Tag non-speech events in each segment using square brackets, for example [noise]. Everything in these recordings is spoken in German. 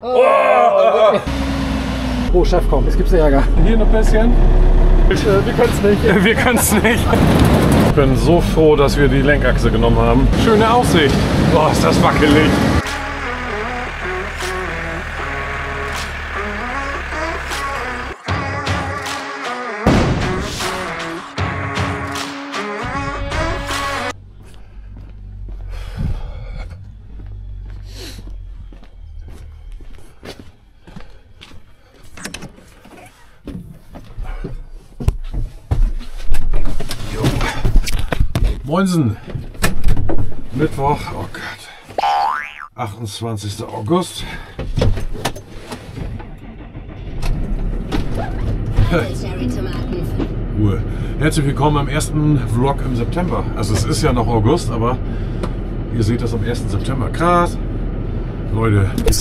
Oh, Chef, komm, es gibt Ärger. Hier noch ein bisschen. Äh, wir können es nicht. [laughs] Wir können es nicht. Ich bin so froh, dass wir die Lenkachse genommen haben. Schöne Aussicht. Boah, ist das wackelig. Moinsen. Mittwoch, oh Gott. 28. August. Ruhe. Herzlich willkommen am ersten Vlog im September. Also es ist ja noch August, aber ihr seht das am 1. September. Krass. Leute, die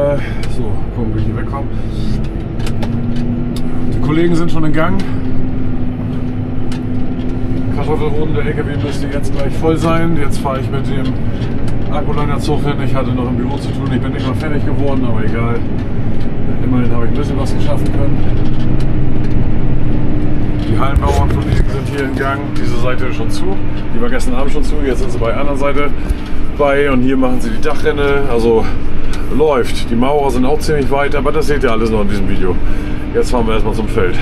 Äh, so, gucken, wie ich hier wegkomme. Die Kollegen sind schon in Gang. Kartoffelroden, der LKW müsste jetzt gleich voll sein. Jetzt fahre ich mit dem Akkulainer-Zug hin. Ich hatte noch im Büro zu tun. Ich bin nicht mal fertig geworden, aber egal. Immerhin habe ich ein bisschen was geschaffen können. Die Hallenbauern-Kollegen sind hier in Gang. Diese Seite ist schon zu. Die war gestern Abend schon zu. Jetzt sind sie bei der anderen Seite bei. Und hier machen sie die Dachrinne. Also läuft. Die Maurer sind auch ziemlich weit, aber das seht ihr alles noch in diesem Video. Jetzt fahren wir erstmal zum Feld.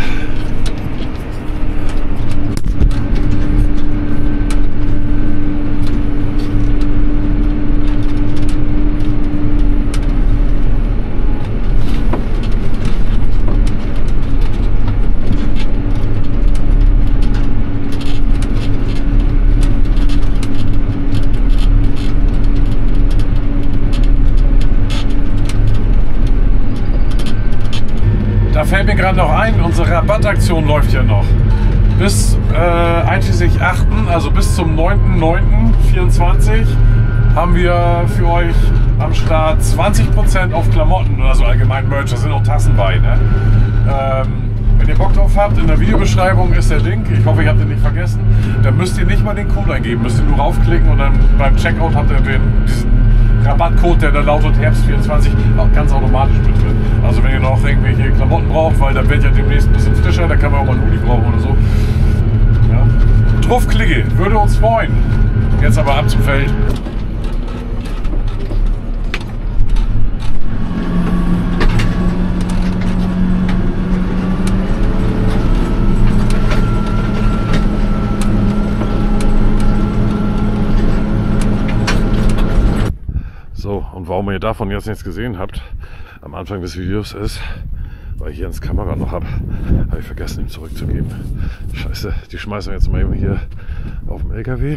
Da fällt mir gerade noch ein, unsere Rabattaktion läuft ja noch. Bis äh, einschließlich 8., also bis zum 9.9.24 haben wir für euch am Start 20% auf Klamotten, also allgemein Merch, da sind auch Tassen bei. Ne? Ähm, wenn ihr Bock drauf habt, in der Videobeschreibung ist der Link. Ich hoffe, ich habt den nicht vergessen. Da müsst ihr nicht mal den Code eingeben, müsst ihr nur raufklicken und dann beim Checkout habt ihr den, diesen Rabattcode, der da lautet Herbst24, auch ganz automatisch mit. Also wenn ihr noch irgendwelche Klamotten braucht, weil dann wird ja demnächst ein bisschen frischer, da kann man auch mal einen Hoodie brauchen oder so. Ja. Draufklicke, würde uns freuen. Jetzt aber ab zum Feld. So, und warum ihr davon jetzt nichts gesehen habt, am Anfang des Videos ist, weil ich Jens Kamera noch habe, habe ich vergessen, ihm zurückzugeben. Scheiße, die schmeißen wir jetzt mal eben hier auf dem LKW,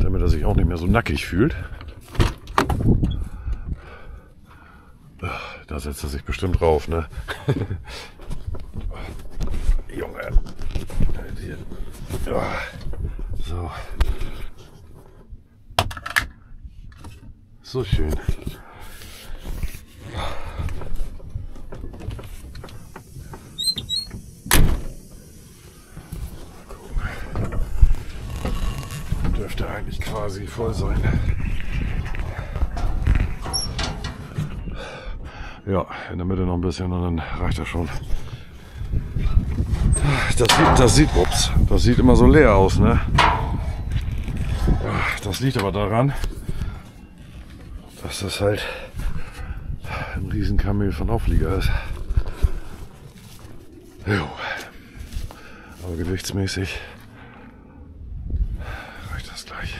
damit er sich auch nicht mehr so nackig fühlt. Da setzt er sich bestimmt drauf, ne? [laughs] Junge. So. So schön. Dürfte eigentlich quasi voll sein. Ja, in der Mitte noch ein bisschen und dann reicht das schon. Das sieht, das sieht, ups, das sieht immer so leer aus, ne? Das liegt aber daran, dass das halt ein Riesenkamel von Auflieger ist. Jo. Aber gewichtsmäßig reicht das gleich.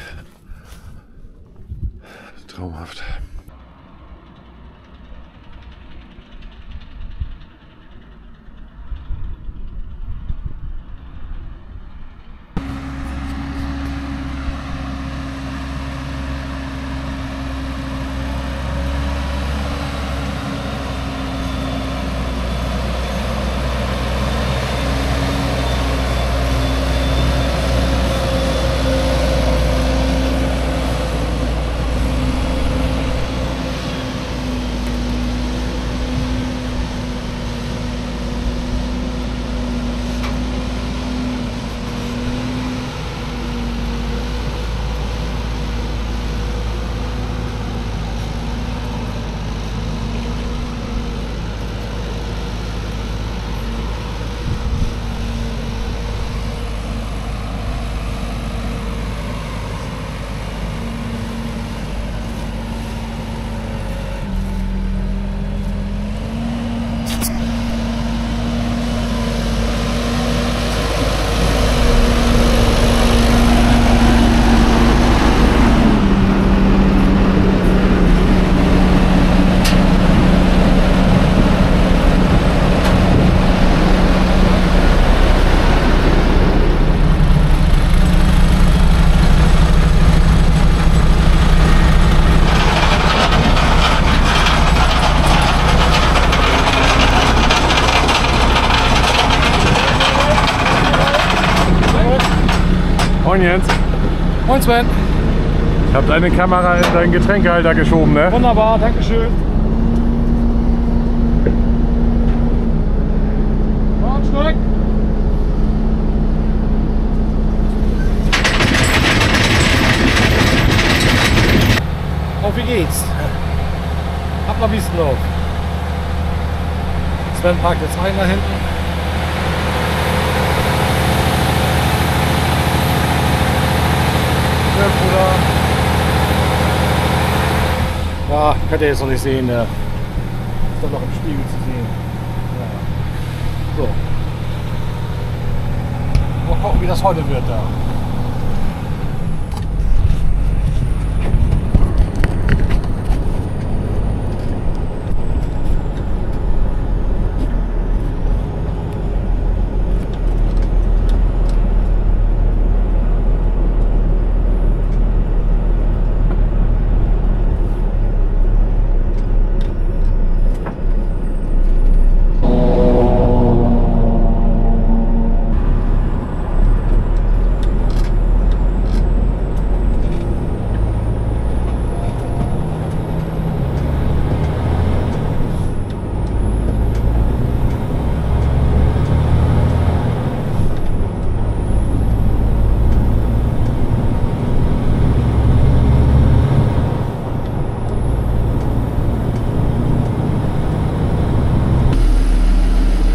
Traumhaft. Moin Jens. Moin Sven. Ich habe deine Kamera in deinen Getränkehalter geschoben, ne? Wunderbar, Dankeschön. Bahnsteig. Auf wie geht's? Ab nach Wiesenlauf. Sven parkt jetzt ein da hinten. Der Bruder. Ja, könnt ihr jetzt noch nicht sehen. Der ist doch noch im Spiegel zu sehen. Ja. So. Mal gucken, wie das heute wird da.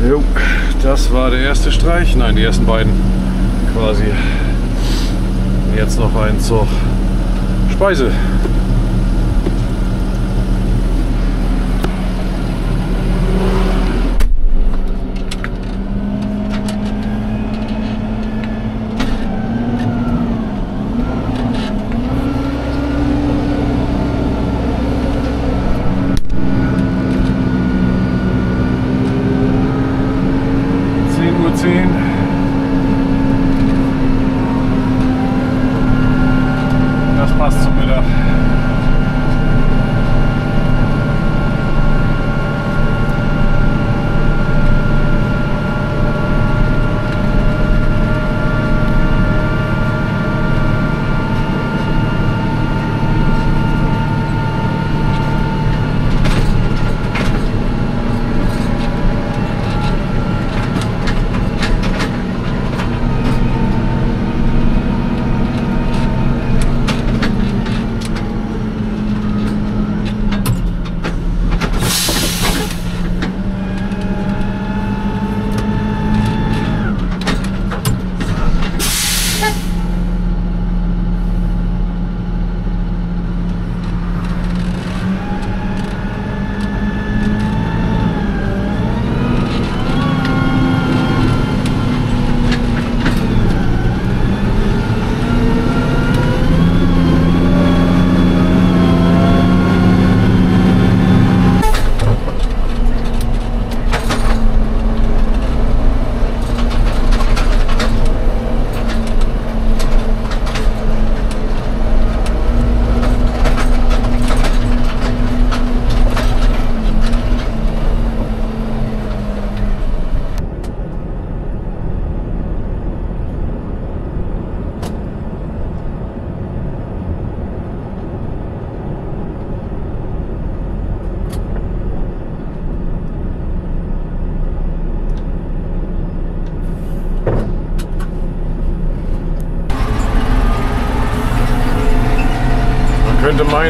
Jo, das war Streich. Nein, die ersten beiden quasi. Jetzt noch ein zur Speise.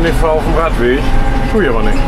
Könnte meinen, ich fahre auf dem Radweg. Tue ich aber nicht.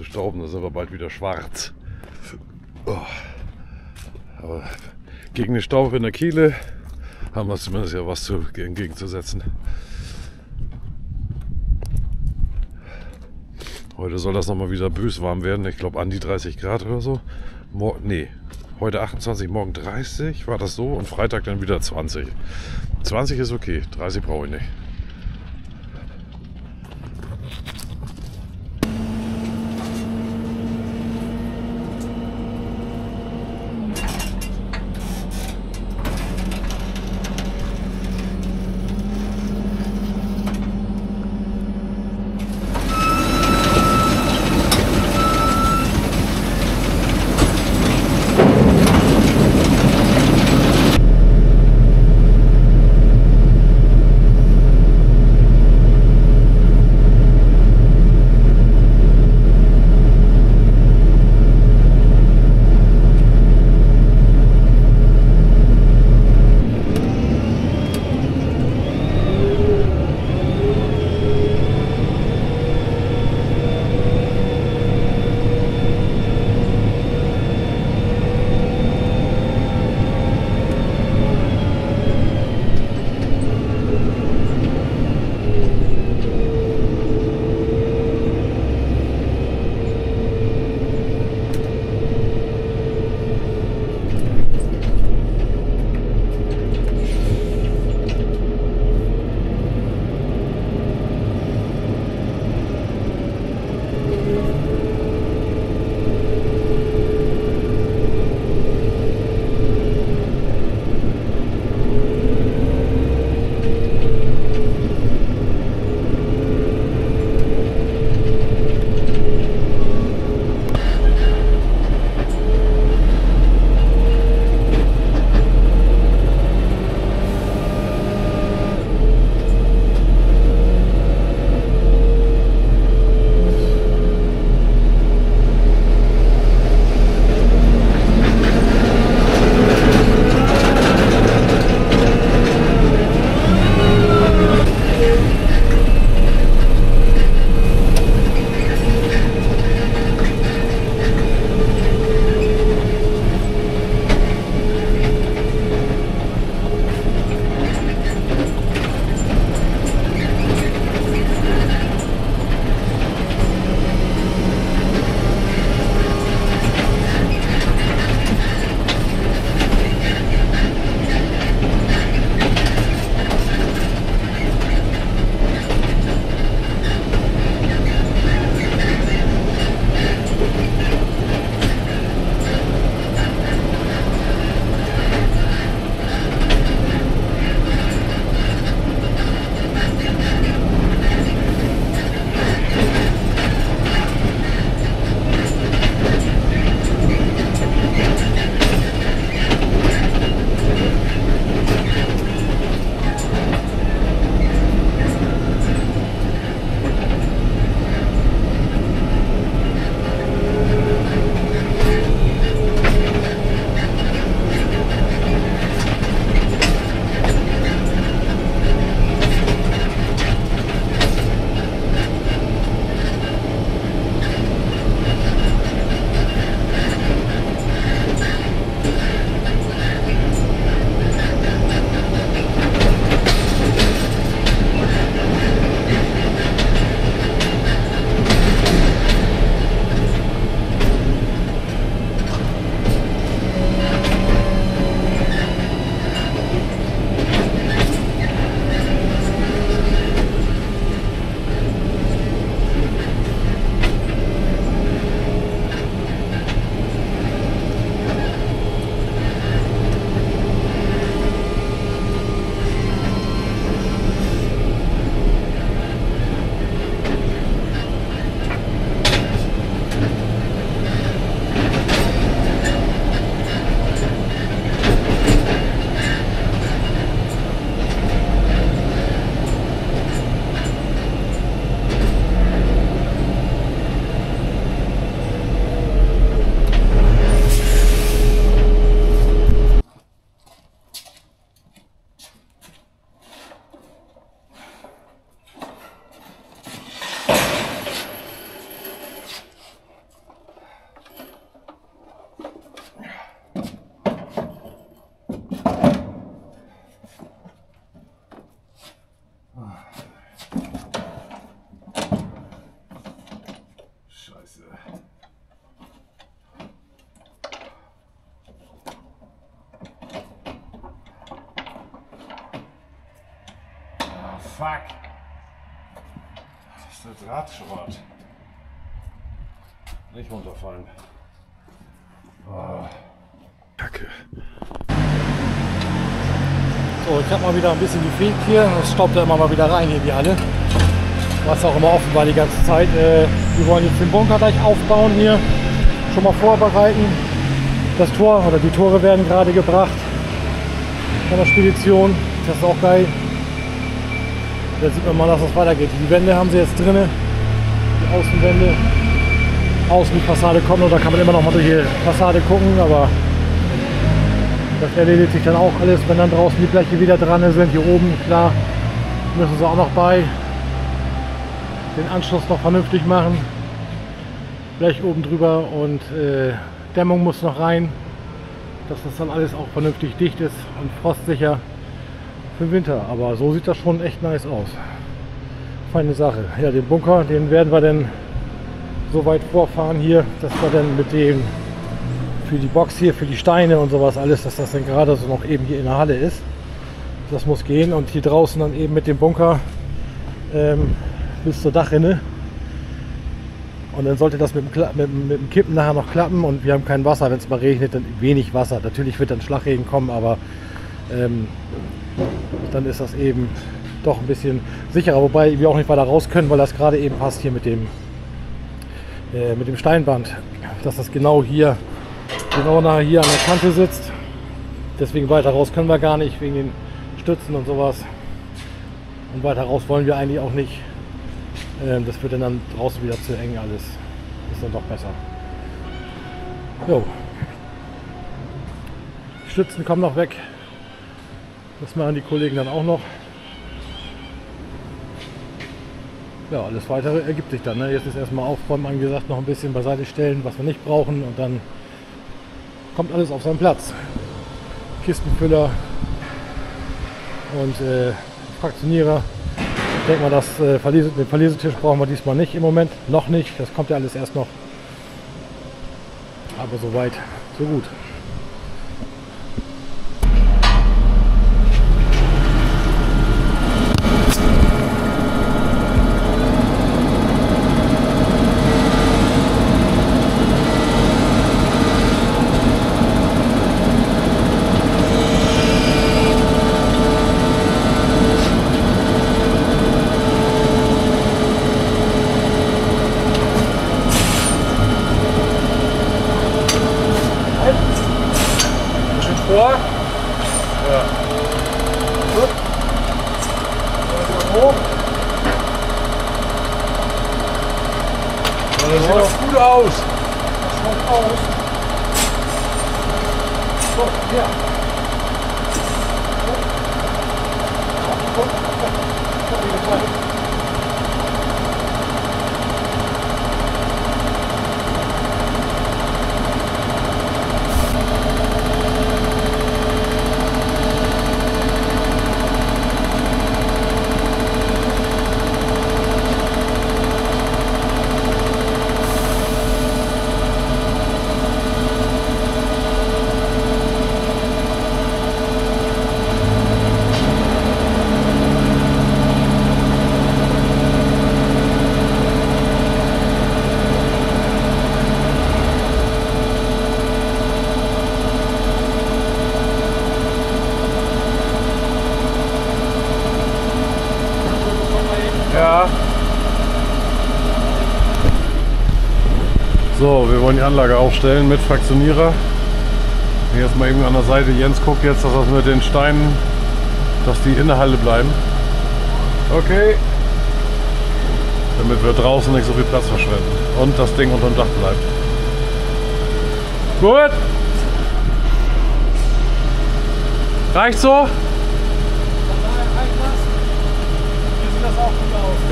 Stauben, dann sind wir bald wieder schwarz. Oh. Aber gegen den Staub in der Kehle haben wir zumindest ja was zu, entgegenzusetzen. Heute soll das nochmal wieder bös warm werden. Ich glaube an die 30 Grad oder so. Mor nee, heute 28, morgen 30 war das so und Freitag dann wieder 20. 20 ist okay, 30 brauche ich nicht. Mal wieder ein bisschen gefegt hier. Es staubt ja immer mal wieder rein hier die Halle. Was auch immer offen war die ganze Zeit. Äh, wir wollen jetzt den Bunker gleich aufbauen hier. Schon mal vorbereiten. Das Tor oder die Tore werden gerade gebracht von der Spedition. Das ist auch geil. Da sieht man mal, dass es weitergeht. Die Wände haben sie jetzt drinne. Die Außenwände. Außen die Fassade kommt und da kann man immer noch mal durch die Fassade gucken, aber das erledigt sich dann auch alles, wenn dann draußen die Bleche wieder dran sind. Hier oben, klar, müssen sie auch noch bei. Den Anschluss noch vernünftig machen. Blech oben drüber und äh, Dämmung muss noch rein, dass das dann alles auch vernünftig dicht ist und frostsicher für den Winter. Aber so sieht das schon echt nice aus. Feine Sache. Ja, den Bunker, den werden wir dann so weit vorfahren hier, dass wir dann mit dem für die Box hier, für die Steine und sowas alles, dass das dann gerade so noch eben hier in der Halle ist. Das muss gehen und hier draußen dann eben mit dem Bunker ähm, bis zur Dachrinne. Und dann sollte das mit dem, mit, mit dem Kippen nachher noch klappen und wir haben kein Wasser, wenn es mal regnet, dann wenig Wasser. Natürlich wird dann Schlagregen kommen, aber ähm, dann ist das eben doch ein bisschen sicherer, wobei wir auch nicht weiter raus können, weil das gerade eben passt hier mit dem äh, mit dem Steinband, dass das genau hier, genau nachher hier an der Kante sitzt. Deswegen weiter raus können wir gar nicht, wegen den Stützen und sowas. Und weiter raus wollen wir eigentlich auch nicht. Ähm, das wird dann, draußen wieder zu eng alles. Ist dann doch besser. Jo. Die Stützen kommen noch weg. Das machen die Kollegen dann auch noch. Ja, alles weitere ergibt sich dann. Ne? Jetzt ist erstmal aufräumen angesagt, noch ein bisschen beiseite stellen, was wir nicht brauchen und dann kommt alles auf seinen Platz. Kistenfüller und äh, Fraktionierer. Ich denke mal, das, äh, Verlese, den Verlesetisch brauchen wir diesmal nicht im Moment. Noch nicht, das kommt ja alles erst noch. Aber soweit, so gut. Bisschen vor. Ja. Ja, das sieht doch gut aus. Ja. So, wir wollen die Anlage aufstellen mit Fraktionierer. Ist mal eben an der Seite. Jens guckt jetzt, dass das mit den Steinen, dass die in der Halle bleiben. Okay. Damit wir draußen nicht so viel Platz verschwenden. Und das Ding unter dem Dach bleibt. Gut. Reicht so?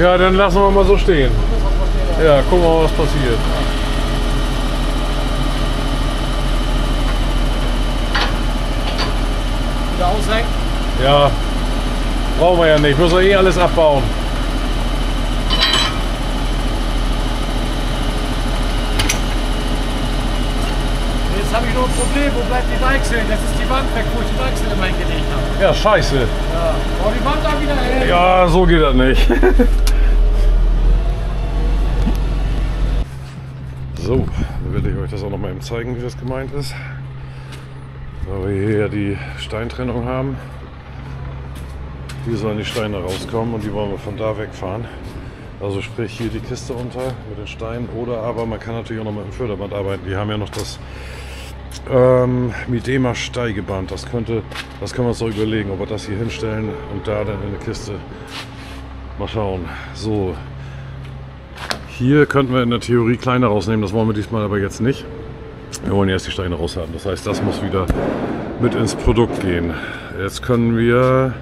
Ja, dann lassen wir mal so stehen. Ja, gucken wir mal, was passiert. Wieder aushängen. Ja, brauchen wir ja nicht. Müssen wir eh alles abbauen. Jetzt habe ich noch ein Problem. Wo bleibt die Deichsel? Das ist die Wand weg, wo ich die Deichsel immer hingelegt habe. Ja, scheiße. Ja. Oh, die Wand da wieder hin. Ja, so geht das nicht. [laughs] so, dann will ich euch das auch noch mal eben zeigen, wie das gemeint ist. Da wir hier ja die Steintrennung haben. Hier sollen die Steine rauskommen und die wollen wir von da wegfahren. Also sprich hier die Kiste unter mit den Steinen oder aber man kann natürlich auch noch mit dem Förderband arbeiten. Die haben ja noch das ähm, Midema Steigeband. Das könnte, das können wir uns doch überlegen, ob wir das hier hinstellen und da dann in eine Kiste. Mal schauen. So. Hier könnten wir in der Theorie kleiner rausnehmen, das wollen wir diesmal aber jetzt nicht. Wir wollen erst die Steine raushaben. Das heißt, das muss wieder mit ins Produkt gehen. Jetzt können wir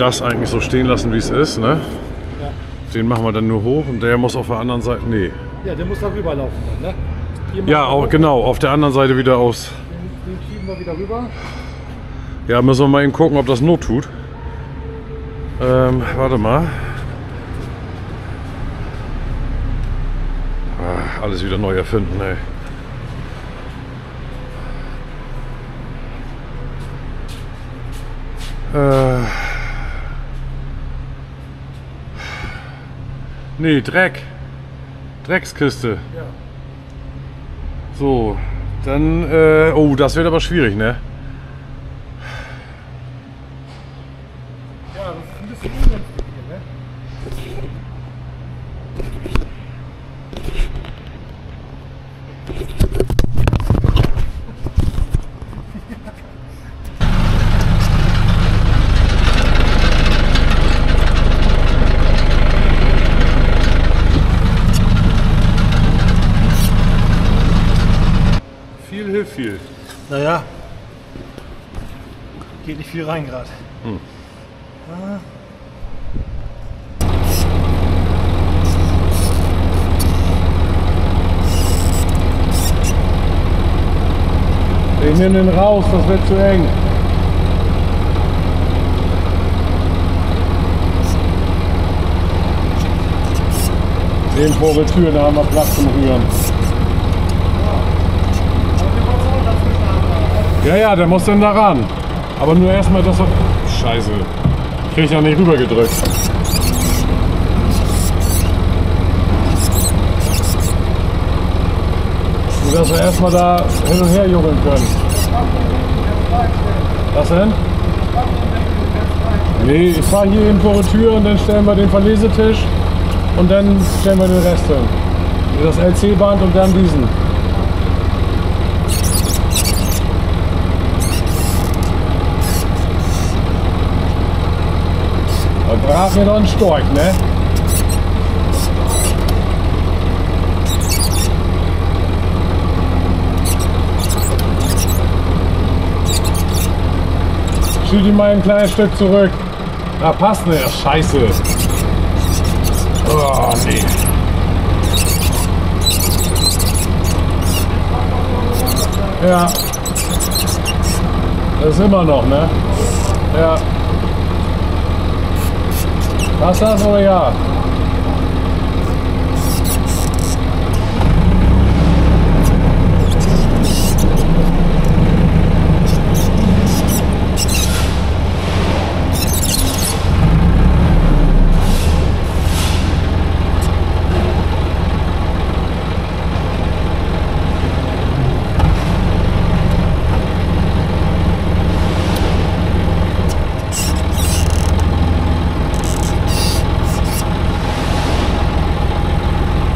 das eigentlich so stehen lassen, wie es ist. Ne? Ja. Den machen wir dann nur hoch und der muss auf der anderen Seite. Nee. Ja, der muss da rüberlaufen dann, ne? Ja, auch, genau, auf der anderen Seite wieder aus. Den, den schieben wir wieder rüber. Ja, müssen wir mal eben gucken, ob das Not tut. Ähm, warte mal. Ah, alles wieder neu erfinden, ey. Äh. Nee, Dreck. Dreckskiste. Ja. So, dann, äh, oh, das wird aber schwierig, ne? Ja, das ist ein bisschen ungünstig hier, ne? Viel hilft viel. Naja, geht nicht viel rein gerade. Ich nehme den raus, das wird zu eng. Den vor der Tür, da haben wir Platz zum Rühren. Ja, ja, der muss dann da ran. Aber nur erstmal das. Scheiße. Krieg ich ja nicht rübergedrückt. Nur dass wir erstmal da hin und her juckeln können. Was denn? Nee, ich fahre hier eben vor die Tür und dann stellen wir den Verlesetisch und dann stellen wir den Rest hin. Das LC-Band und dann diesen. Da brach mir doch ein Storch, ne? Schieb ihn mal ein kleines Stück zurück. Da passt nicht. Ach, Scheiße. Oh, nee. Ja. Das ist immer noch, ne? Ja. Was das oder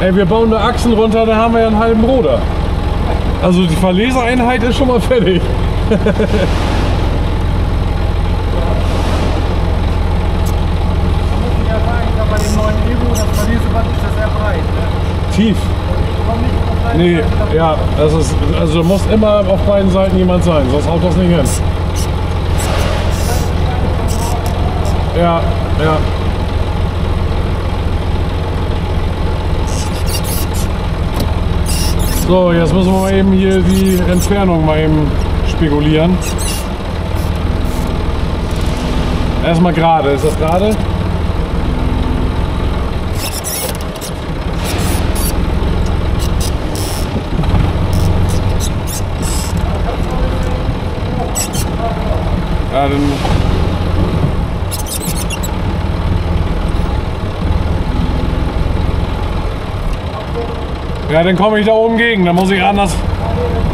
Ey, wir bauen eine Achsen runter, da haben wir ja einen halben Ruder. Also die Verlesereinheit ist schon mal fertig. Tief. Nee, ja, das ist, also muss immer auf beiden Seiten jemand sein, sonst haut das nicht hin. Ja, ja. So, jetzt müssen wir eben hier die Entfernung mal eben spekulieren. Erstmal gerade, ist das gerade? Ja, dann. Ja, dann komme ich da oben gegen. Dann muss ich anders.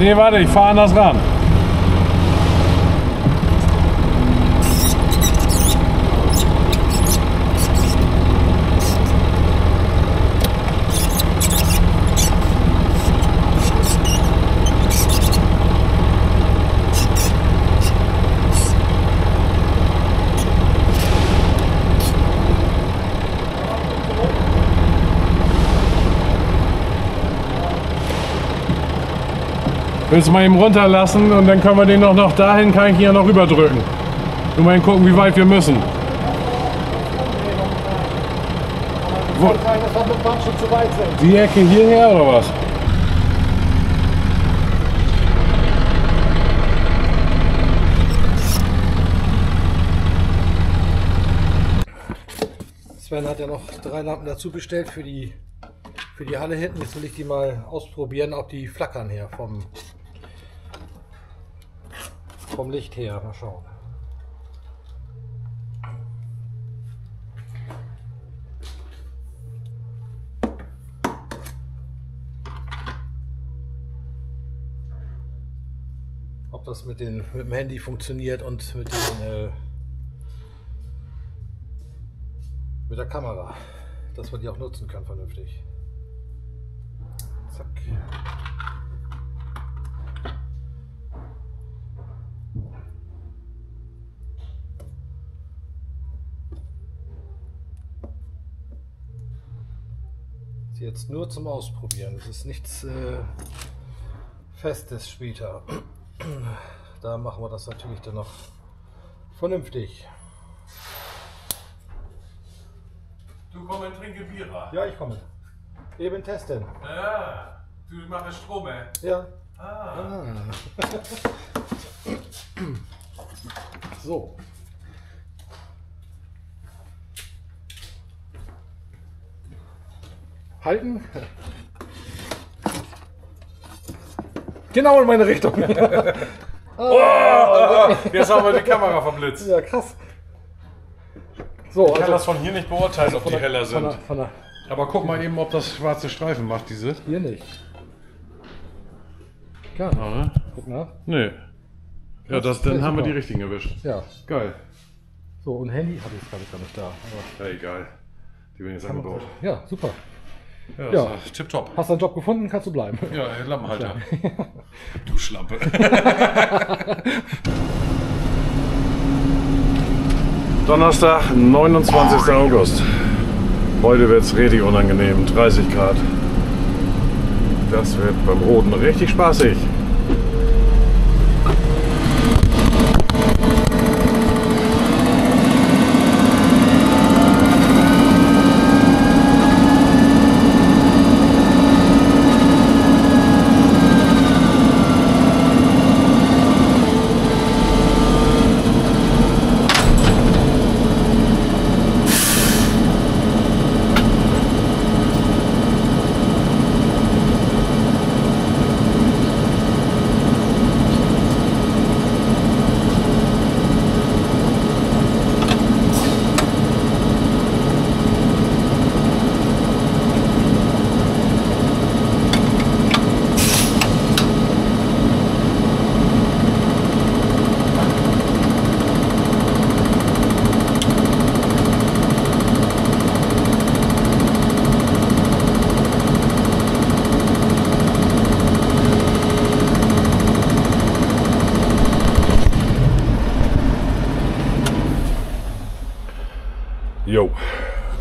Nee, warte, ich fahre anders ran. Willst du mal eben runterlassen und dann können wir den noch, noch dahin, kann ich hier noch rüberdrücken. Nur mal gucken, wie weit wir müssen. Wo? Die Ecke hierher oder was? Sven hat ja noch drei Lampen dazu bestellt für die, für die Halle hinten. Jetzt will ich die mal ausprobieren, ob die flackern her vom, vom Licht her. Mal schauen. Ob das mit, den, mit dem Handy funktioniert und mit den äh, mit der Kamera, dass man die auch nutzen kann vernünftig. Zack. Ist Jetzt nur zum Ausprobieren. Es ist nichts äh, Festes später. [clears throat] Da machen wir das natürlich dann noch vernünftig. Du komm und trinke Bier. Ja, ich komme. Eben testen. Ja, du machst Strom, ey. Ja. Ah. [laughs] So. Halten. Genau in meine Richtung. [laughs] Jetzt haben wir die Kamera verblitzt. ja, krass. So, Ich kann also das von hier nicht beurteilen, ob die heller von der, sind. von der, Aber guck mal eben, ob das schwarze Streifen macht, diese. hier nicht. Gar nicht. Ah, Guck nach. nee. Ja, das, dann haben wir die richtigen erwischt. Ja. Geil. So, und Handy habe ich jetzt glaube ich gar nicht da. Ja, egal. Die werden jetzt angebaut. ja, super. Ja, Ja. tipptopp. Hast deinen Job gefunden, kannst du bleiben. Ja, Lampenhalter. [laughs] [laughs] du Schlampe. [laughs] Donnerstag, 29. August. Heute wird es richtig unangenehm. 30 Grad. Das wird beim Roden richtig spaßig. Jo.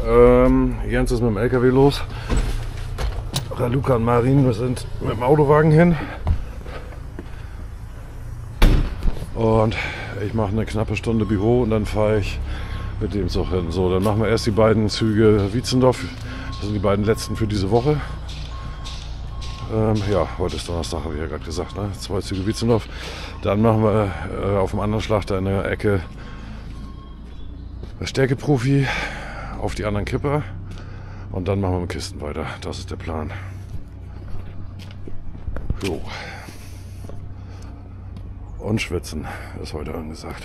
Ähm, Jens ist mit dem LKW los. Raluca und Marin, wir sind mit dem Autowagen hin. Und ich mache eine knappe Stunde Büro und dann fahre ich mit dem Zug hin. So, dann machen wir erst die beiden Züge Wietzendorf. Das sind die beiden letzten für diese Woche. Ähm, ja, heute ist Donnerstag, habe ich ja gerade gesagt. Ne? Zwei Züge Wietzendorf. Dann machen wir äh, auf dem anderen Schlachter in der Ecke Stärkeprofi auf die anderen Kipper und dann machen wir mit Kisten weiter. Das ist der Plan. So. Und schwitzen ist heute angesagt.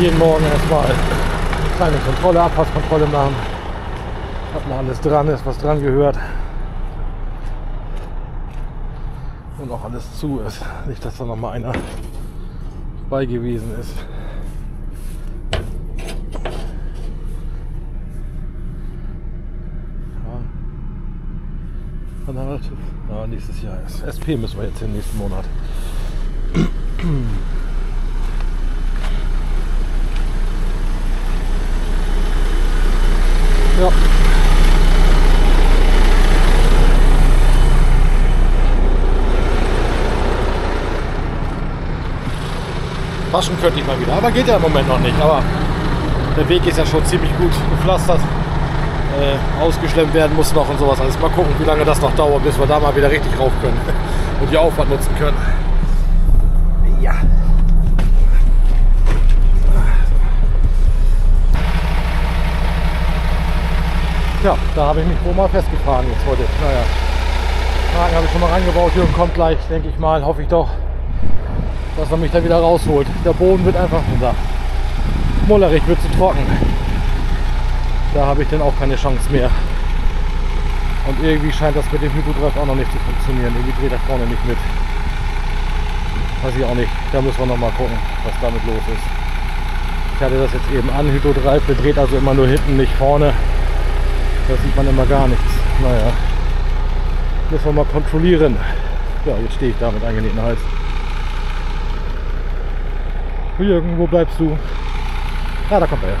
jeden Morgen erstmal eine kleine Kontrolle, Abfahrtskontrolle machen. Ob noch alles dran ist, was dran gehört. Und auch alles zu ist. Nicht, dass da noch mal einer bei gewesen ist. Ja. Nächstes Jahr ist. SP müssen wir jetzt im nächsten Monat. Ja. Waschen könnte ich mal wieder, aber geht ja im Moment noch nicht. Aber der Weg ist ja schon ziemlich gut gepflastert. Äh, ausgeschlemmt werden muss noch und sowas. Also mal gucken, wie lange das noch dauert, bis wir da mal wieder richtig rauf können [laughs] und die Auffahrt nutzen können. Ja. Ja, da habe ich mich wohl mal festgefahren jetzt heute. Naja, Haken habe ich schon mal reingebaut. Jürgen kommt gleich, denke ich mal, hoffe ich doch, dass er mich da wieder rausholt. Der Boden wird einfach da. Mullerig wird zu trocken. Da habe ich dann auch keine Chance mehr. Und irgendwie scheint das mit dem Hydrodrive auch noch nicht zu funktionieren. Irgendwie dreht er vorne nicht mit. Weiß ich auch nicht. Da müssen wir noch mal gucken, was damit los ist. Ich hatte das jetzt eben an, Hydrodrive, der dreht also immer nur hinten, nicht vorne. Da sieht man immer gar nichts. Naja, müssen wir mal kontrollieren. Ja, jetzt stehe ich da mit eingenähten Hals. Jürgen, wo bleibst du? Ja, da kommt er. [laughs]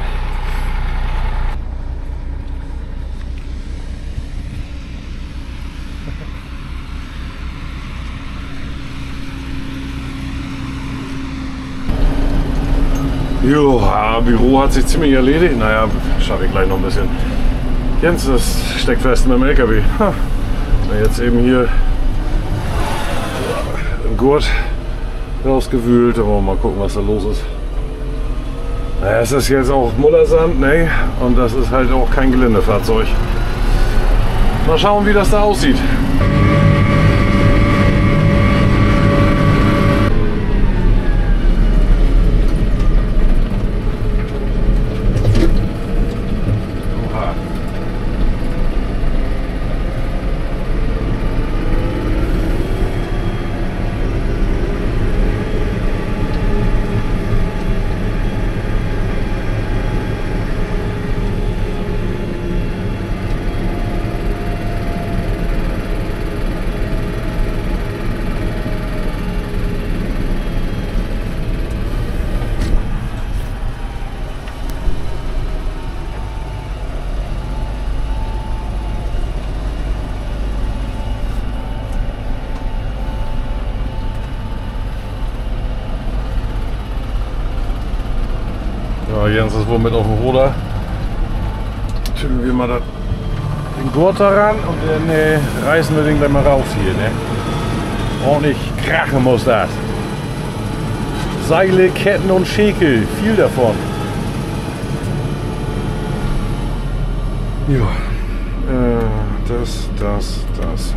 Jo, ja, Büro hat sich ziemlich erledigt. Naja, schaffe ich gleich noch ein bisschen. Jens, das steckt fest mit dem LKW. Ha. Jetzt eben hier im Gurt rausgewühlt. Aber mal gucken, was da los ist. Naja, es ist jetzt auch Mullersand, ne? Und das ist halt auch kein Geländefahrzeug. Mal schauen, wie das da aussieht. Ja, Jens ist wohl mit auf dem Ruder. Tücken wir mal den Gurt daran und dann äh, reißen wir den gleich mal raus hier. Ne? Ordentlich krachen muss das. Seile, Ketten und Schäkel, viel davon. Ja, äh, das, das, das,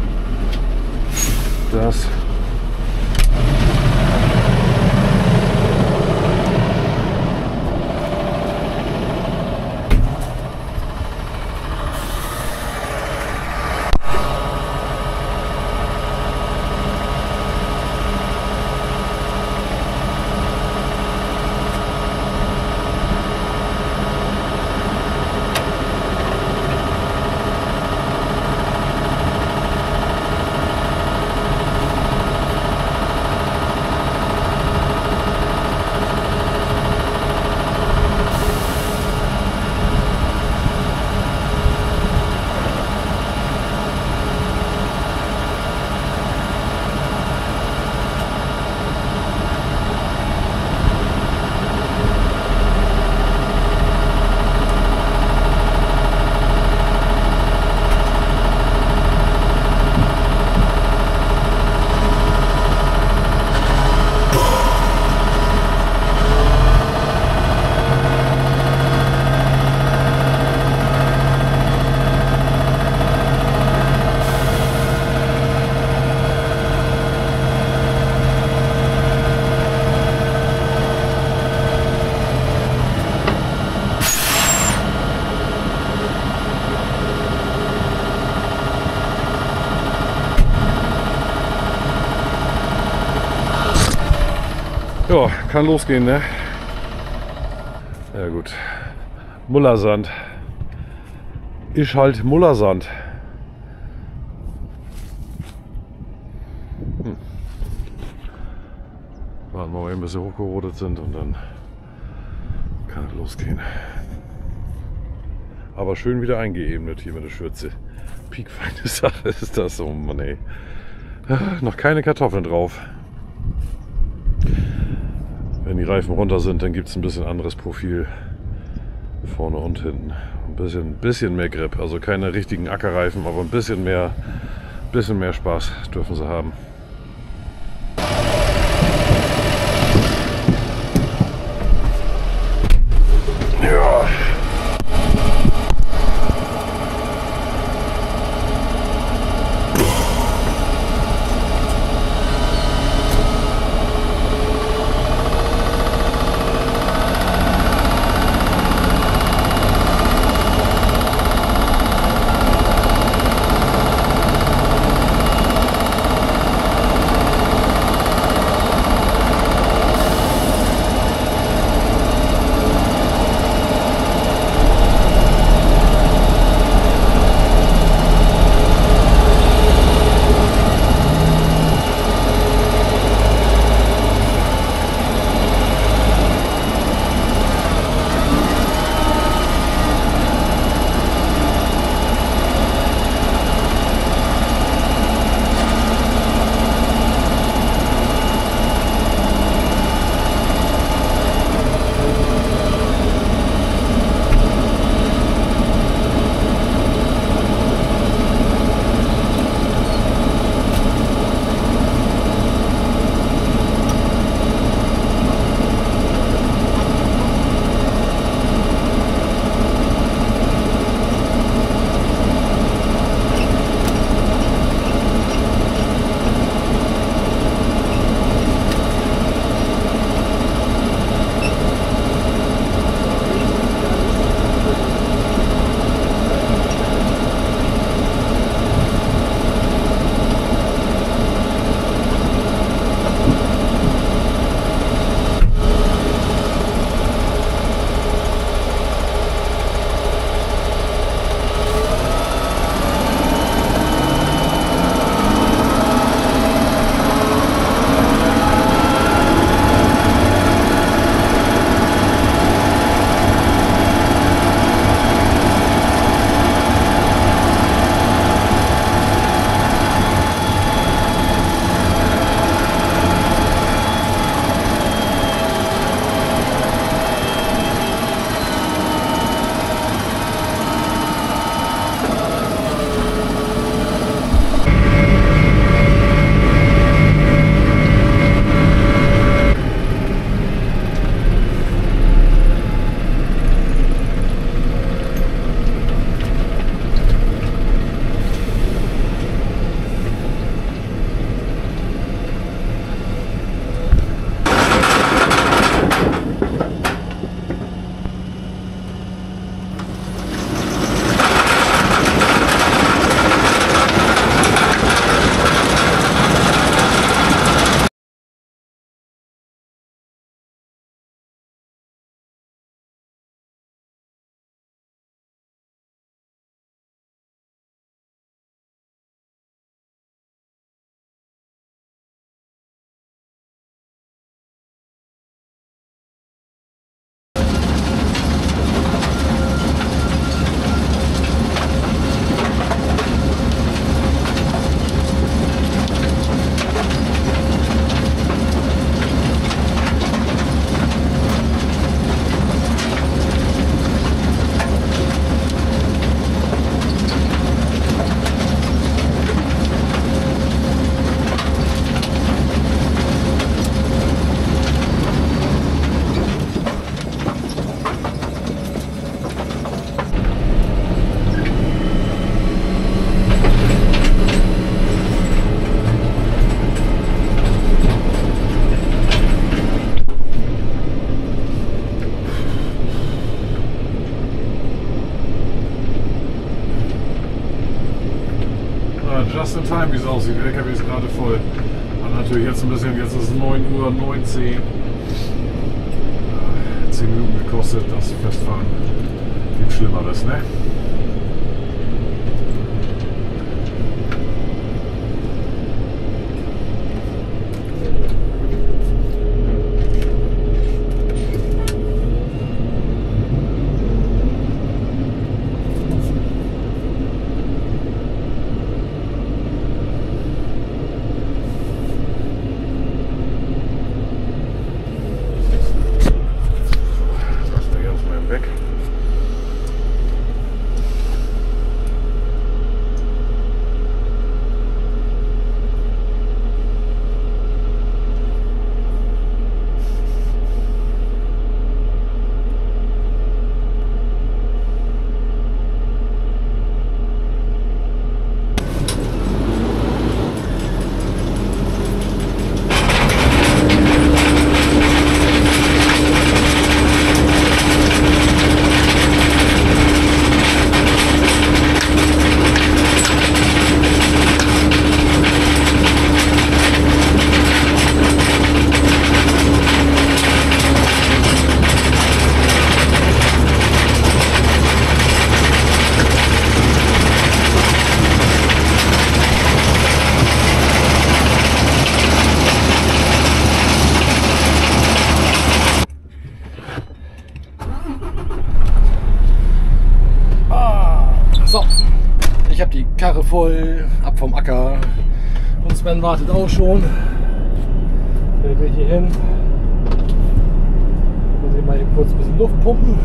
das. Kann losgehen, ne? Ja gut. Mullersand. Ist halt Mullersand. Hm. Warten wir mal eben, bis sie hochgerodet sind und dann kann es losgehen. Aber schön wieder eingeebnet hier mit der Schürze. Piekfeine Sache ist das. Oh Mann, ey. Noch keine Kartoffeln drauf. Die Reifen runter sind, dann gibt es ein bisschen anderes Profil. Vorne und hinten. Ein bisschen, bisschen mehr Grip. Also keine richtigen Ackerreifen, aber ein bisschen mehr, bisschen mehr Spaß dürfen sie haben. Wie es aussieht. Der LKW ist gerade voll. Und natürlich jetzt ein bisschen, jetzt ist es 9 Uhr 19. 10 Minuten gekostet. Das Festfahren gibt Schlimmeres, ne? Lassen wir ganz mal weg. So, ich habe die Karre voll, ab vom Acker. Wartet auch schon. Der will hier hin. Muss ich mal eben kurz ein bisschen Luft pumpen.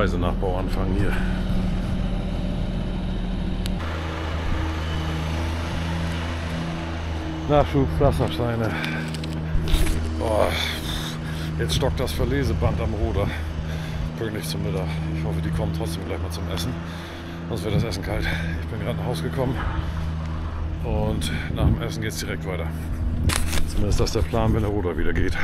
Speisenachbau anfangen hier. Nachschub, Pflastersteine. Boah, jetzt stockt das Verleseband am Ruder. Pünktlich zum Mittag. Ich hoffe, die kommen trotzdem gleich mal zum Essen. Sonst wird das Essen kalt. Ich bin gerade nach Hause gekommen und nach dem Essen geht es direkt weiter. Zumindest das ist der Plan, wenn der Ruder wieder geht.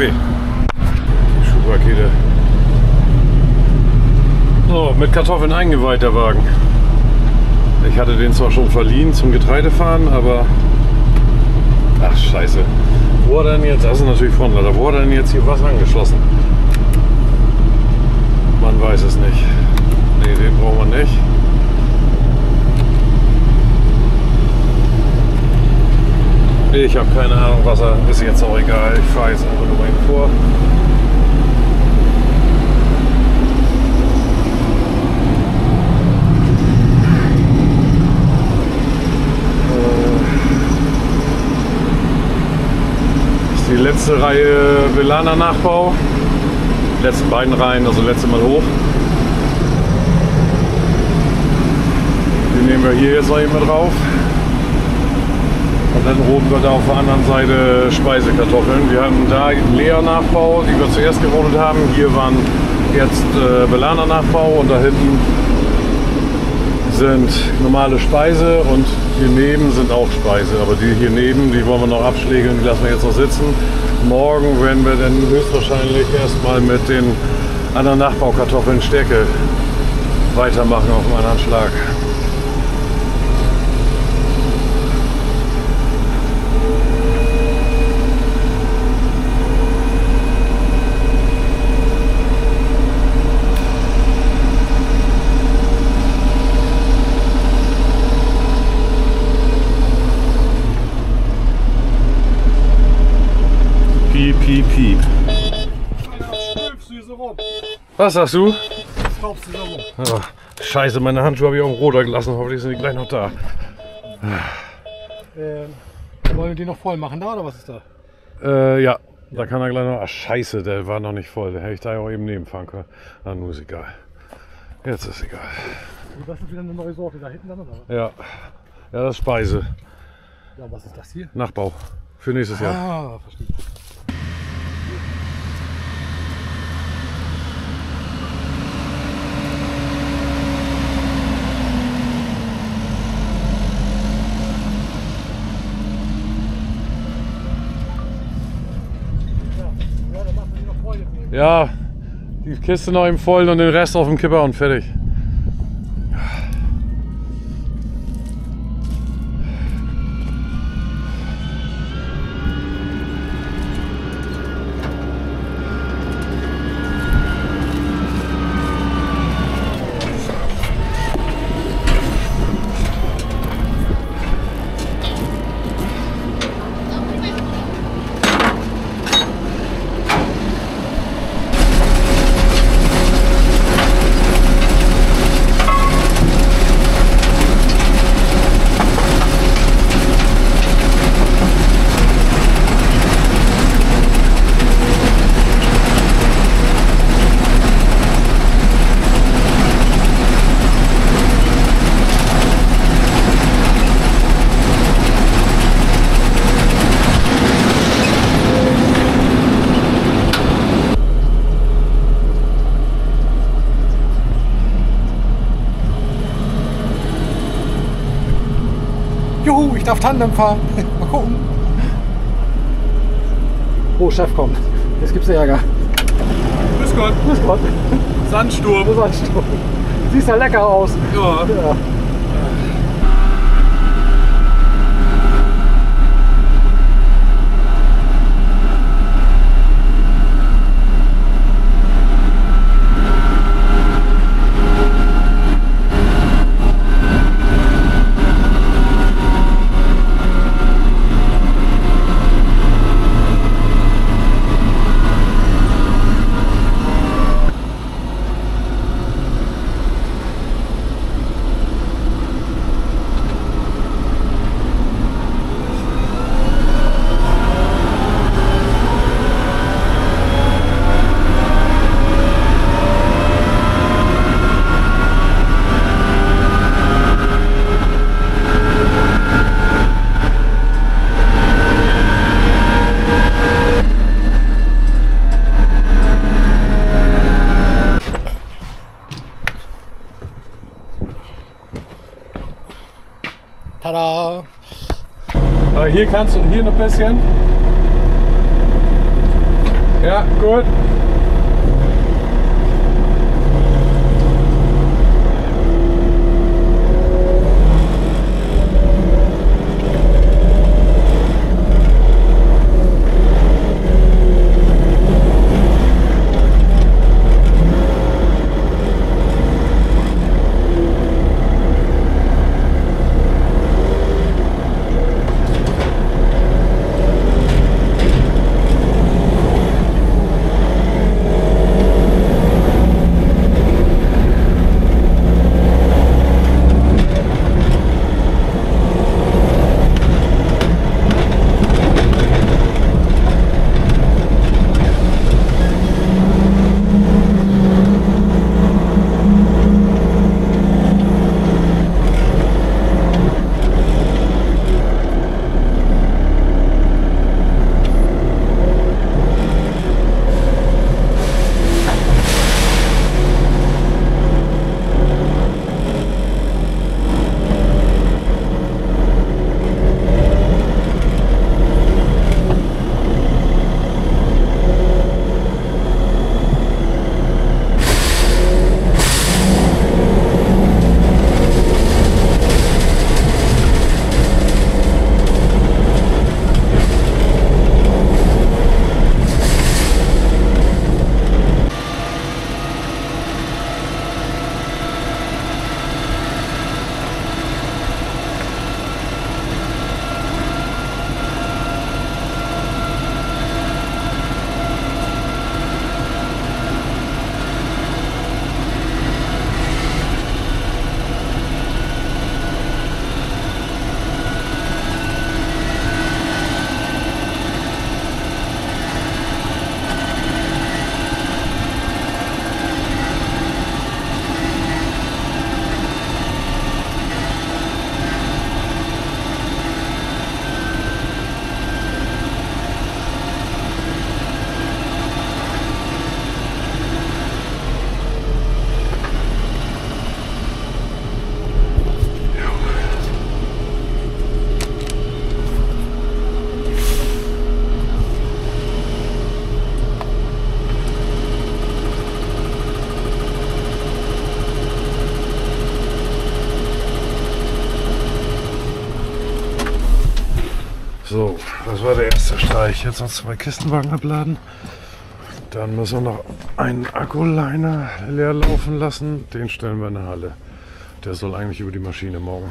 Kaffee. Die Schubrakete. So, mit Kartoffeln eingeweiht der Wagen. Ich hatte den zwar schon verliehen zum Getreidefahren, aber. Ach, scheiße. Wo hat er denn jetzt? Das ist natürlich Frontlader. Hat er denn jetzt hier was angeschlossen? Man weiß es nicht. Ne, den brauchen wir nicht. Nee, ich habe keine Ahnung, was er. Ist jetzt auch egal. Ich fahre jetzt einfach nur mal vor. Äh, die letzte Reihe Velana Nachbau. Die letzten beiden Reihen, also letzte Mal hoch. Die nehmen wir hier jetzt noch immer drauf. Und dann roten wir da auf der anderen Seite Speisekartoffeln. Wir hatten da einen Lea-Nachbau, die wir zuerst gerodet haben. Hier waren jetzt äh, Belana-Nachbau und da hinten sind normale Speise und hier neben sind auch Speise. Aber die hier neben, die wollen wir noch abschlägeln, die lassen wir jetzt noch sitzen. Morgen werden wir dann höchstwahrscheinlich erstmal mit den anderen Nachbaukartoffeln Stärke weitermachen auf einem anderen Schlag. Was sagst du? Ah, scheiße, meine Handschuhe habe ich auf dem Roder gelassen. Hoffentlich sind die gleich noch da. Ähm, wollen wir die noch voll machen da oder was ist da? Äh, ja, da kann er gleich noch. Ach, scheiße, der war noch nicht voll. Den hätte ich da ja auch eben nebenfahren können. Ah, nun ist egal. Jetzt ist egal. Das ist wieder eine neue Sorte da hinten dann oder was? Ja, ja das ist Speise. Ja, was ist das hier? Nachbau. Für nächstes Jahr. Ah, verstehe. Ja, dann machen wir die noch voll jetzt nehmen. Ja, die Kiste noch eben voll und den Rest auf dem Kipper und fertig. Darf Tandem fahren. [laughs] Mal gucken. Oh, Chef kommt. Jetzt gibt's Ärger. Grüß Gott, Grüß Gott. Sandsturm. Das war ein Sturm. Siehst ja lecker aus. Ja. Ja. Hier kannst du, hier noch ein bisschen. Ja, gut. Streich. Jetzt noch zwei Kistenwagen abladen. Dann müssen wir noch einen Akkuliner leer laufen lassen. Den stellen wir in der Halle. Der soll eigentlich über die Maschine morgen.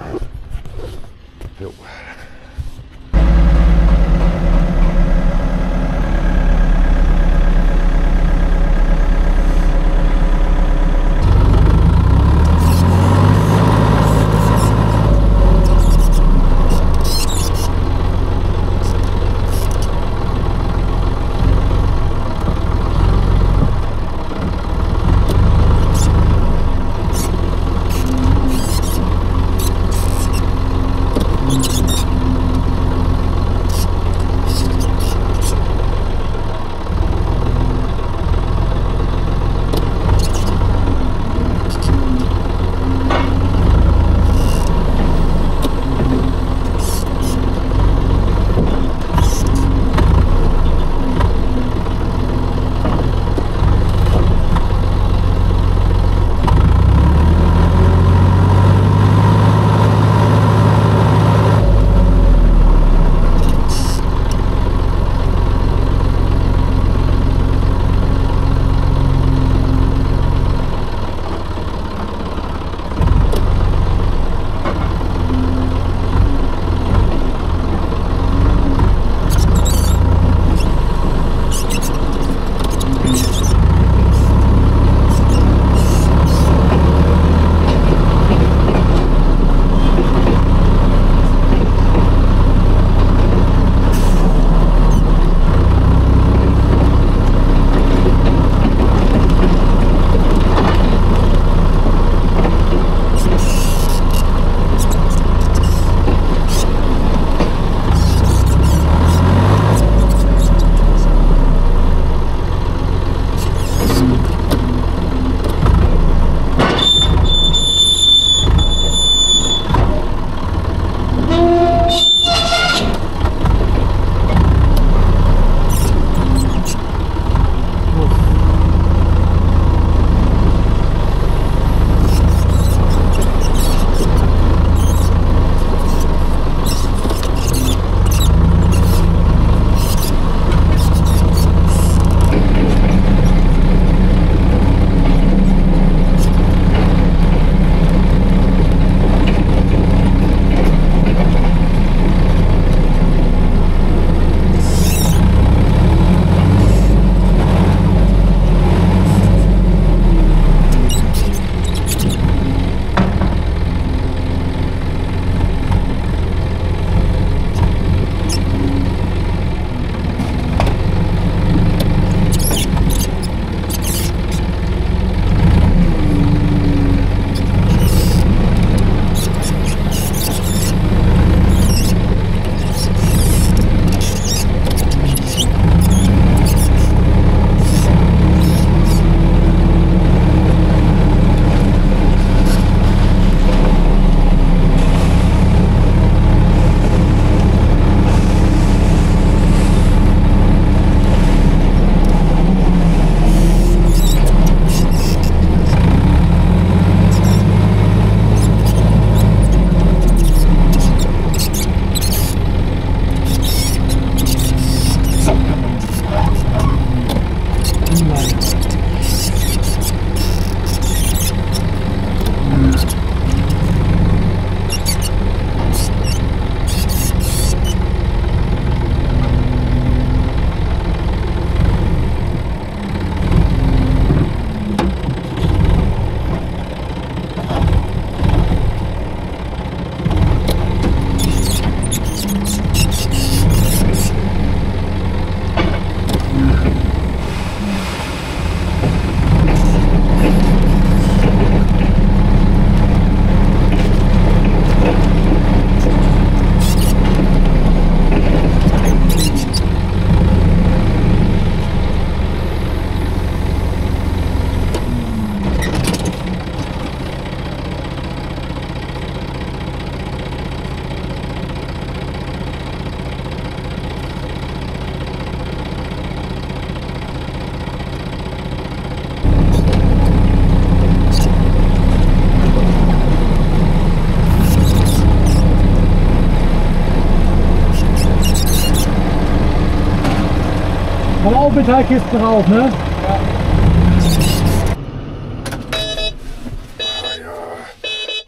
Metallkisten rauf, ne?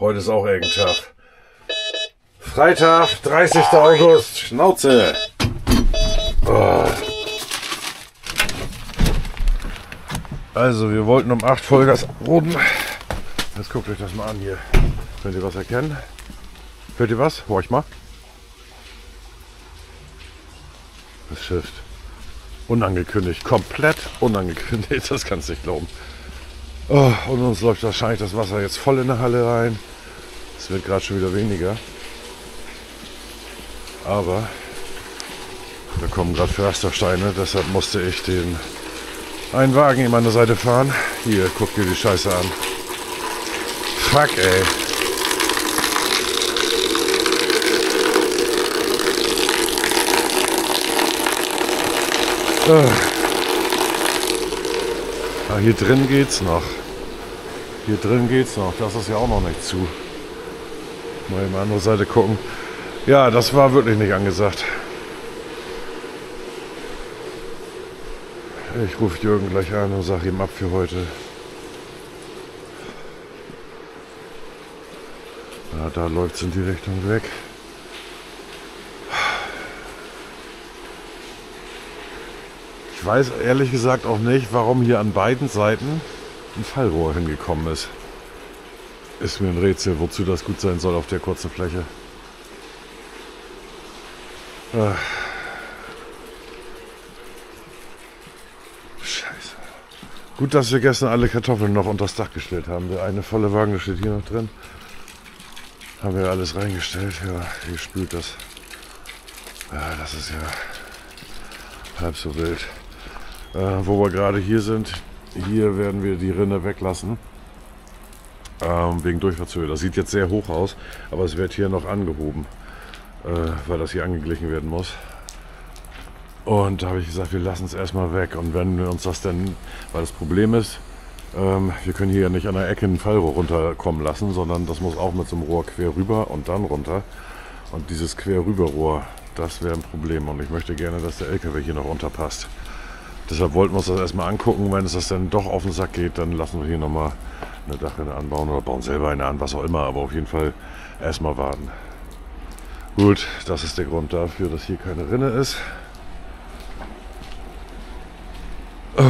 Heute ist auch irgendein Tag. Freitag, 30. August. Schnauze. Oh. Also, wir wollten um 8 Vollgas roden. Jetzt guckt euch das mal an hier. Könnt ihr was erkennen? Hört ihr was? Horch mal. Das Schiff. Unangekündigt. Komplett unangekündigt. [laughs] Das kannst du nicht glauben. Oh, und uns läuft wahrscheinlich das Wasser jetzt voll in der Halle rein. Es wird gerade schon wieder weniger. Aber da kommen gerade Pflastersteine, deshalb musste ich den einen Wagen in meine Seite fahren. Hier, guck dir die Scheiße an. Fuck, ey. Ah, hier drin geht's noch. Hier drin geht's noch. Das ist ja auch noch nicht zu. Mal die andere Seite gucken. Ja, das war wirklich nicht angesagt. Ich rufe Jürgen gleich an und sage ihm ab für heute. Ja, da läuft es in die Richtung weg. Ich weiß ehrlich gesagt auch nicht, warum hier an beiden Seiten ein Fallrohr hingekommen ist. Ist mir ein Rätsel, wozu das gut sein soll auf der kurzen Fläche. Ah. Scheiße. Gut, dass wir gestern alle Kartoffeln noch unter das Dach gestellt haben. Der eine volle Wagen, steht hier noch drin. Haben wir alles reingestellt. Ja, hier spült das. Ja, das ist ja halb so wild. Äh, wo wir gerade hier sind, hier werden wir die Rinne weglassen. Ähm, wegen Durchfahrtshöhe. Das sieht jetzt sehr hoch aus, aber es wird hier noch angehoben, äh, weil das hier angeglichen werden muss. Und da habe ich gesagt, wir lassen es erstmal weg. Und wenn wir uns das denn, weil das Problem ist, ähm, wir können hier ja nicht an der Ecke ein Fallrohr runterkommen lassen, sondern das muss auch mit so einem Rohr quer rüber und dann runter. Und dieses quer rüber Rohr, das wäre ein Problem. Und ich möchte gerne, dass der LKW hier noch unterpasst. Deshalb wollten wir uns das erstmal angucken. Wenn es das dann doch auf den Sack geht, dann lassen wir hier nochmal eine Dachrinne anbauen oder bauen selber eine an, was auch immer. Aber auf jeden Fall erstmal warten. Gut, das ist der Grund dafür, dass hier keine Rinne ist. Und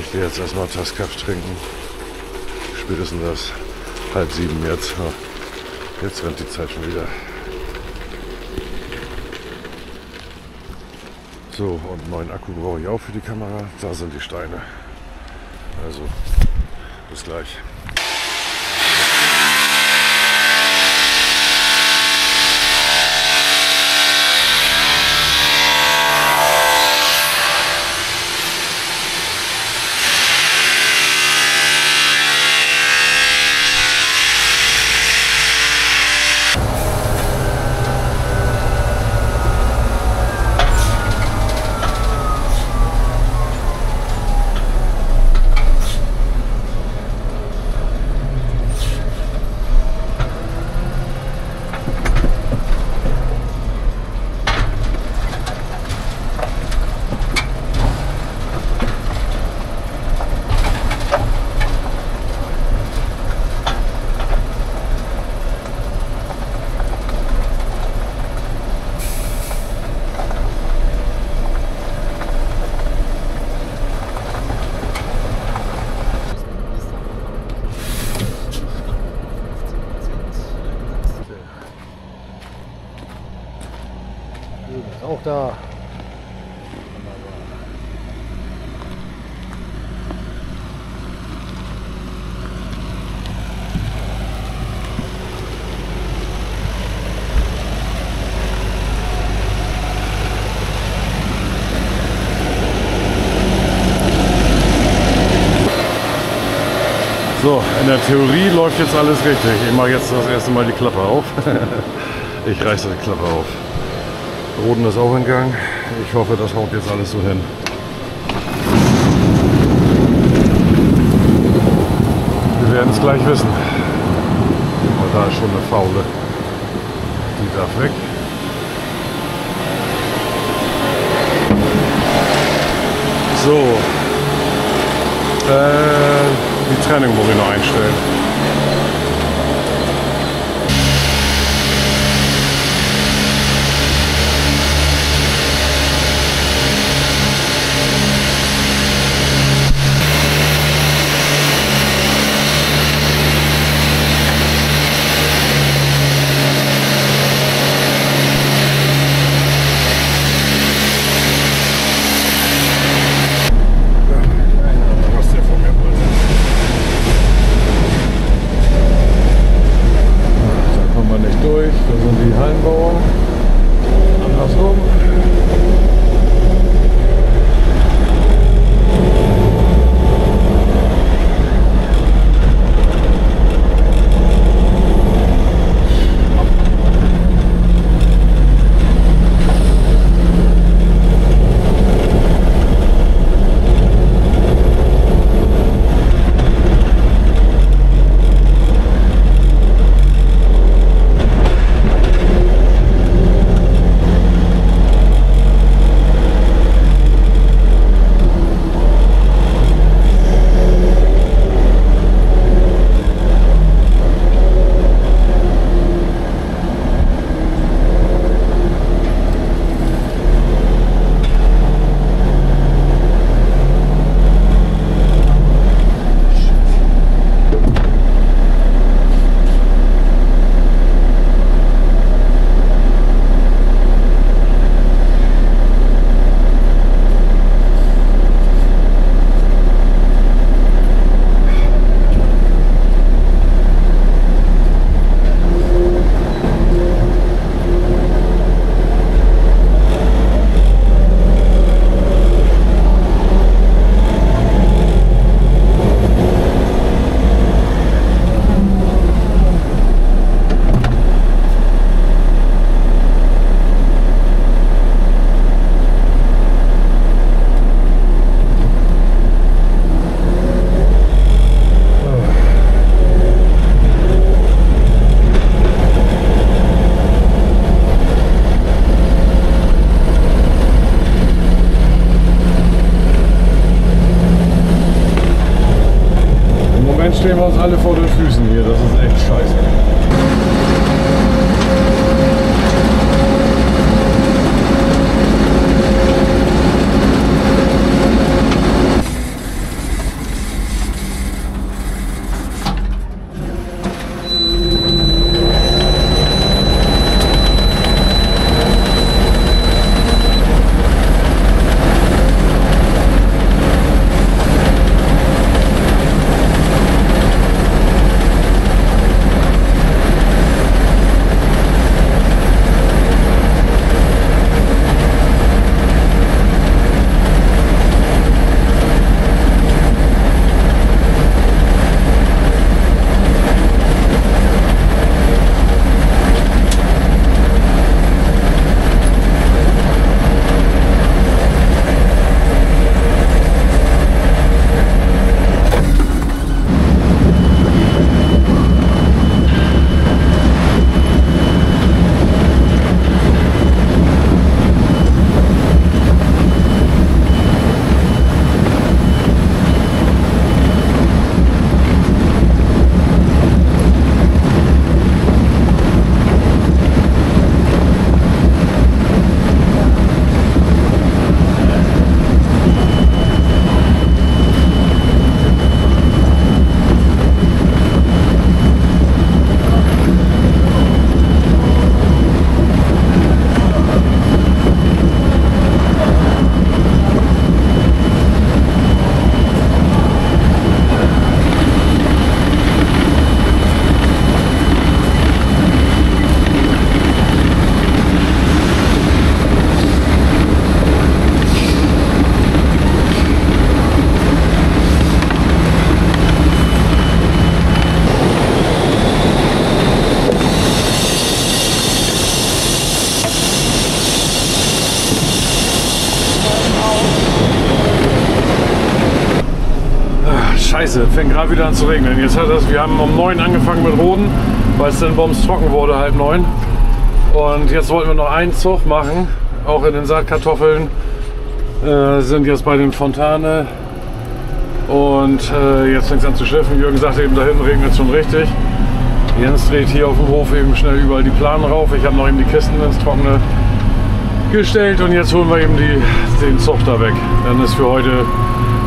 ich gehe jetzt erstmal Taskaff trinken. Spätestens halb sieben jetzt. Jetzt rennt die Zeit schon wieder. So, und neuen Akku brauche ich auch für die Kamera. Da sind die Steine. Also, bis gleich. So, in der Theorie läuft jetzt alles richtig. Ich mache jetzt das erste Mal die Klappe auf. [laughs] ich reiße die Klappe auf. Roden ist auch in Gang. Ich hoffe, das haut jetzt alles so hin. Wir werden es gleich wissen. Und da ist schon eine faule. Die darf weg. So. Äh die Trennung muss ich noch einstellen. stehen wir uns alle vor den Füßen. wieder an zu regnen. Jetzt hat das, wir haben um neun angefangen mit Roden, weil es dann bombs trocken wurde, halb neun. Und jetzt wollten wir noch einen Zug machen. Auch in den Saatkartoffeln äh, sind jetzt bei den Fontane. Und äh, jetzt fängt es an zu schiffen. Jürgen sagte eben, da hinten regnet es schon richtig. Jens dreht hier auf dem Hof eben schnell überall die Planen rauf. Ich habe noch eben die Kisten ins Trockene gestellt und jetzt holen wir eben die, den Zug da weg. Dann ist für heute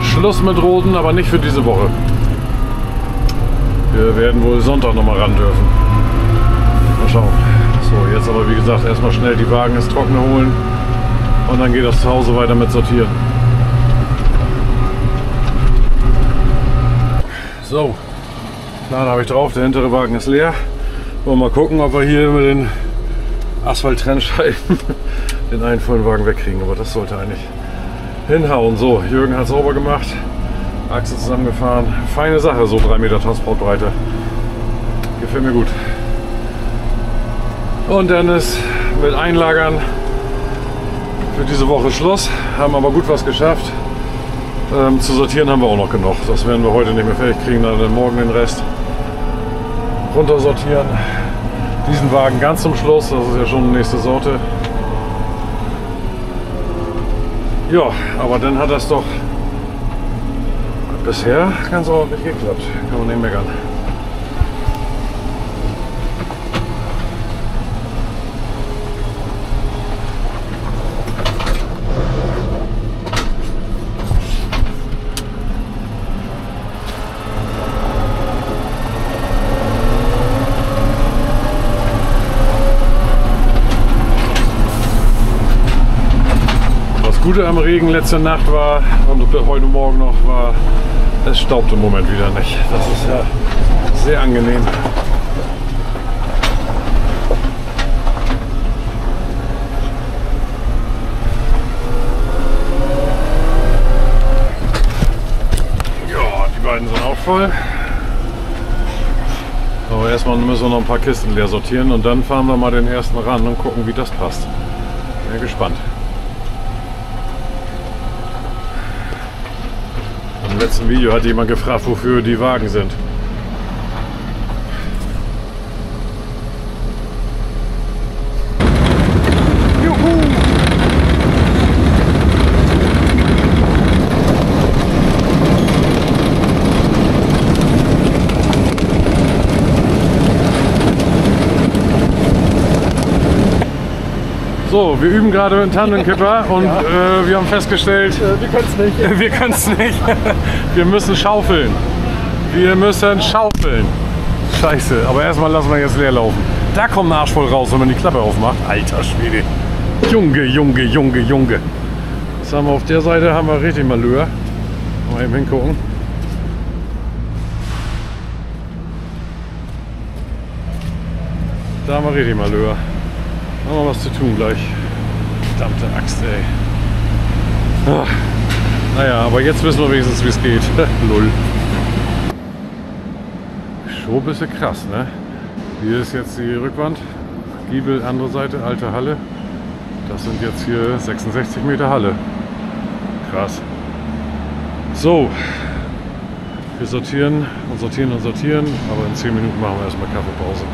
Schluss mit Roden, aber nicht für diese Woche. Wir werden wohl Sonntag noch mal ran dürfen. Mal schauen. So, jetzt aber wie gesagt erstmal schnell die Wagen ins Trockene holen und dann geht das zu Hause weiter mit sortieren. So, Plan habe ich drauf, der hintere Wagen ist leer. Wollen wir mal gucken, ob wir hier mit den Asphalt-Trennscheiben [laughs] den einen vollen Wagen wegkriegen. Aber das sollte eigentlich hinhauen. So, Jürgen hat sauber gemacht. Achse zusammengefahren. Feine Sache, so 3 Meter Transportbreite. Gefällt mir gut. Und dann ist mit Einlagern für diese Woche Schluss. Haben aber gut was geschafft. Ähm, zu sortieren haben wir auch noch genug. Das werden wir heute nicht mehr fertig kriegen, dann morgen den Rest runter sortieren. Diesen Wagen ganz zum Schluss, das ist ja schon die nächste Sorte. Ja, aber dann hat das doch bisher ganz ordentlich geklappt. Kann man nicht meckern. Gute am Regen letzte Nacht war und heute Morgen noch war, es staubt im Moment wieder nicht. Das ist ja sehr angenehm. Ja, die beiden sind auch voll. Aber erstmal müssen wir noch ein paar Kisten leer sortieren und dann fahren wir mal den ersten ran und gucken, wie das passt. Bin gespannt. Im letzten Video hat jemand gefragt, wofür die Wagen sind. So, wir üben gerade mit dem Tandenkipper [laughs] und Ja. äh, wir haben festgestellt, Äh, wir können es nicht. [laughs] wir können es nicht. [laughs] Wir müssen schaufeln. Wir müssen schaufeln. Scheiße, aber erstmal lassen wir jetzt leer laufen. Da kommt ein Arsch voll raus, wenn man die Klappe aufmacht. Alter Schwede. Junge, Junge, Junge, Junge. Jetzt haben wir auf der Seite haben wir richtig Malheur. Mal eben hingucken. Da haben wir richtig Malheur. Haben wir was zu tun gleich. Verdammte Axt, ey. Ah. Naja, aber jetzt wissen wir wenigstens, wie es geht. [laughs] Null. Schon ein bisschen krass, ne? Hier ist jetzt die Rückwand. Giebel, andere Seite, alte Halle. Das sind jetzt hier 66 Meter Halle. Krass. So. Wir sortieren und sortieren und sortieren, aber in 10 Minuten machen wir erstmal Kaffeepause.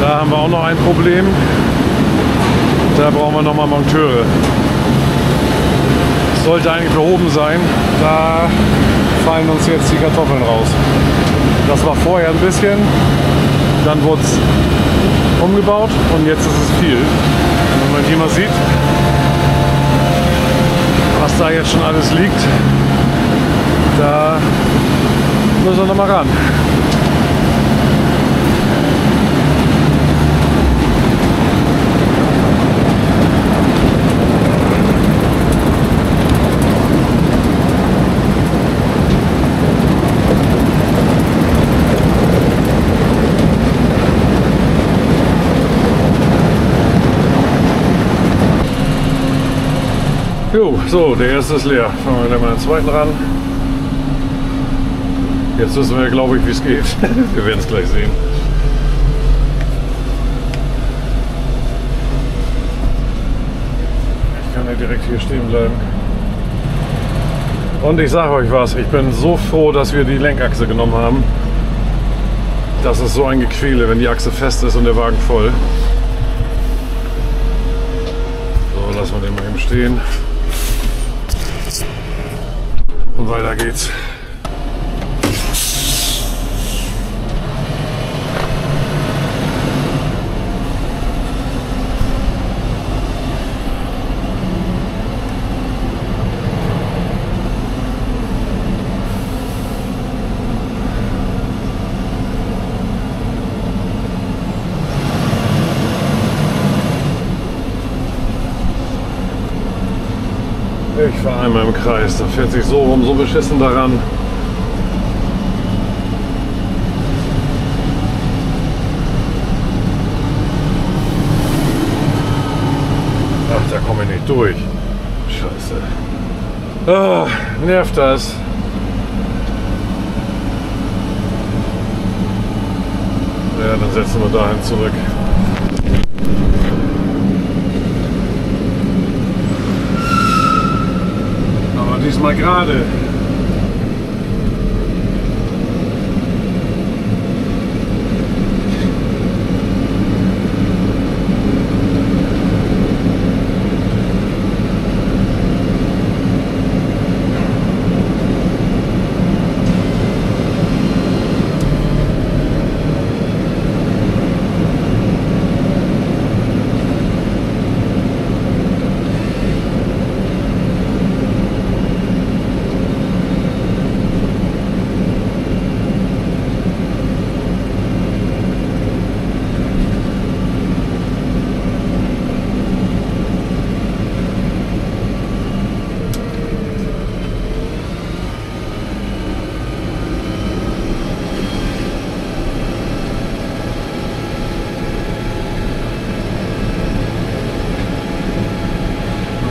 Da haben wir auch noch ein Problem. Da brauchen wir nochmal Monteure. Sollte eigentlich behoben sein. Da fallen uns jetzt die Kartoffeln raus. Das war vorher ein bisschen. Dann wurde es umgebaut und jetzt ist es viel. Wenn man hier mal sieht, was da jetzt schon alles liegt, da müssen wir nochmal ran. Jo, so, der erste ist leer. Fangen wir gleich mal den zweiten ran. Jetzt wissen wir, glaube ich, wie es geht. [laughs] wir werden es gleich sehen. Ich kann ja direkt hier stehen bleiben. Und ich sage euch was, ich bin so froh, dass wir die Lenkachse genommen haben. Das ist so ein Gequäle, wenn die Achse fest ist und der Wagen voll. So, lassen wir den mal eben stehen. Und weiter geht's. Ich fahre einmal im Kreis, da fährt sich so rum, so beschissen daran. Ach, da komme ich nicht durch. Scheiße. Ah, nervt das. Ja, dann setzen wir dahin zurück. Aber diesmal gerade.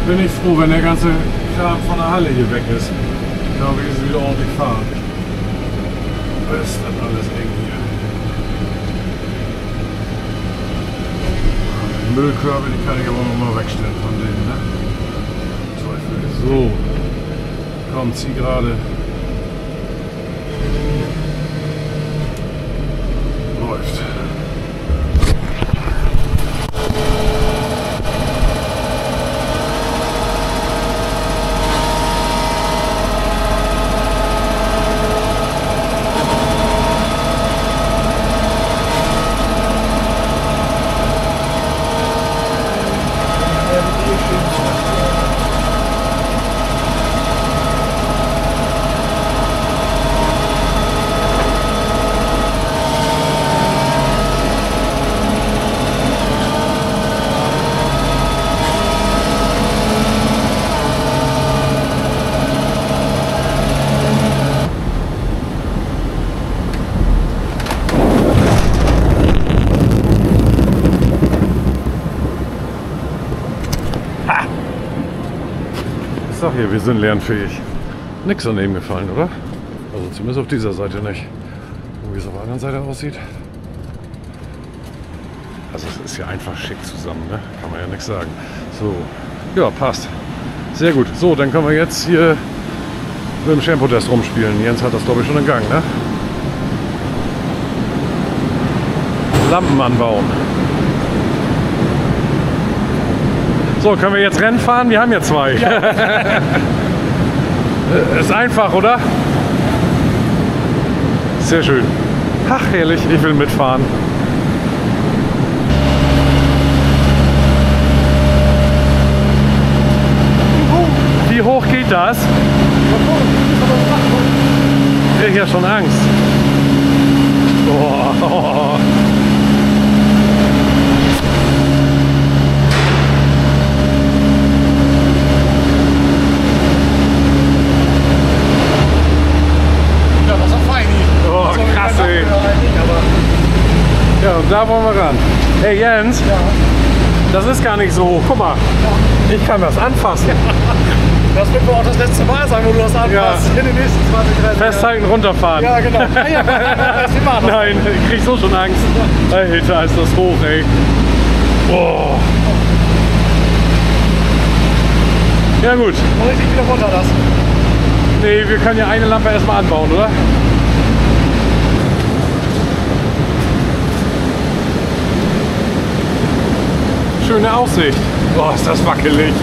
bin ich froh, wenn der ganze Kram von der Halle hier weg ist. Dann kann ich jetzt wieder ordentlich fahren. Was ist dann alles eng hier? Die Müllkörbe, die kann ich aber noch mal wegstellen von denen, ne? Teufel. So. Komm, zieh gerade. Läuft. Ich sag hier, wir sind lernfähig. Nix daneben gefallen, oder? Also zumindest auf dieser Seite nicht. Und wie es auf der anderen Seite aussieht. Also es ist ja einfach schick zusammen, ne? Kann man ja nichts sagen. So, ja, passt. Sehr gut. So, dann können wir jetzt hier mit dem Shampoo-Test rumspielen. Jens hat das, glaube ich, schon in Gang, ne? Lampen anbauen. So, können wir jetzt Rennen fahren? Wir haben ja zwei. [laughs] ist einfach, oder? Sehr schön. Ach, herrlich, ich will mitfahren. Wie hoch geht das? Ich habe ja schon Angst. Oh. Ja, das ist fein. Oh, krass, ey. Aber Ja, und da wollen wir ran. Hey Jens, das ist gar nicht so hoch. Guck mal, ich kann das anfassen. [laughs] das wird wohl auch das letzte Mal sein, wo du das anpasst. In den nächsten 20 Rennen. Festhalten, runterfahren. Ja, genau. [laughs] Ja, ja, das. Nein, ich krieg so schon Angst. Alter, ist das hoch, ey. Boah. Ja gut. Ich dich wieder runterlassen? Nee, wir können ja eine Lampe erstmal anbauen, oder? Schöne Aussicht. Boah, ist das wackelig.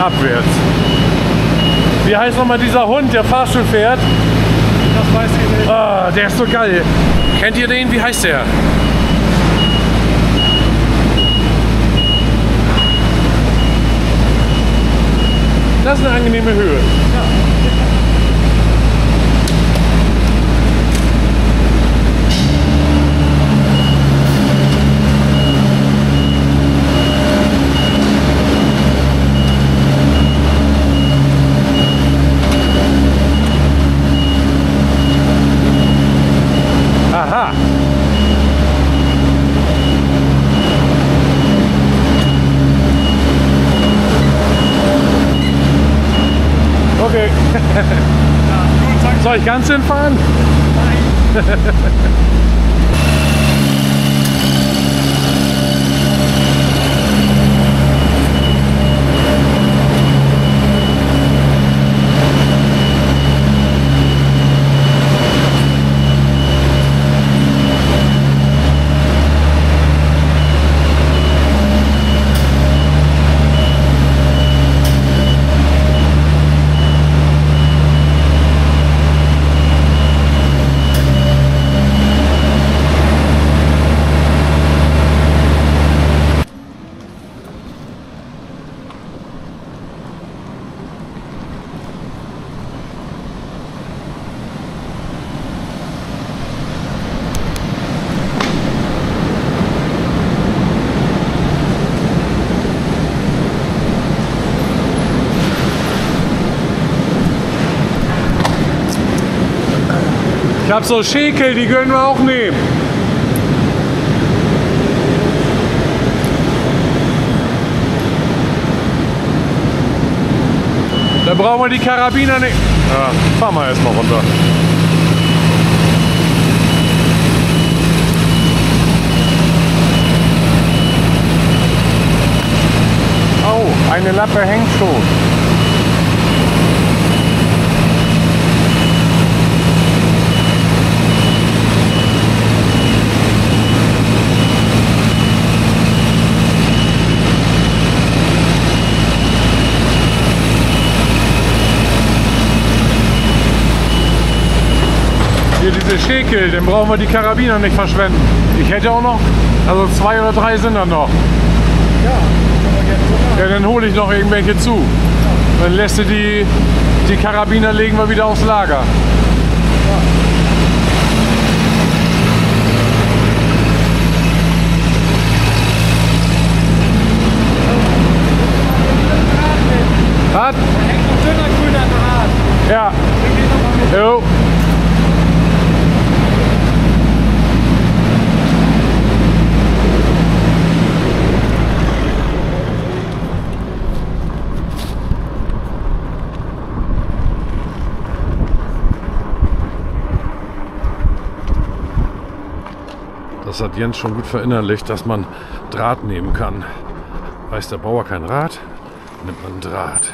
Abwärts. Wie heißt nochmal dieser Hund, der Fahrstuhl fährt? Das weiß ich nicht. Ah, der ist so geil. Kennt ihr den? Wie heißt der? Das ist eine angenehme Höhe. Aha. Okay. Soll ich ganz hinfahren? Ich [laughs] habe so Schäkel, die können wir auch nehmen. Da brauchen wir die Karabiner nicht. Ja, fahren wir erstmal runter. Oh, eine Lappe hängt schon. Hier diese Schäkel, den brauchen wir die Karabiner nicht verschwenden. Ich hätte auch noch, also zwei oder drei sind da noch. Ja. Ja, dann hole ich noch irgendwelche zu. Dann lässt du die, die Karabiner legen wir wieder aufs Lager. Was? Grüner Draht. Ja. Den geht noch mal mit. Jo. Das hat Jens schon gut verinnerlicht, dass man Draht nehmen kann. Weiß der Bauer kein Rad, nimmt man Draht.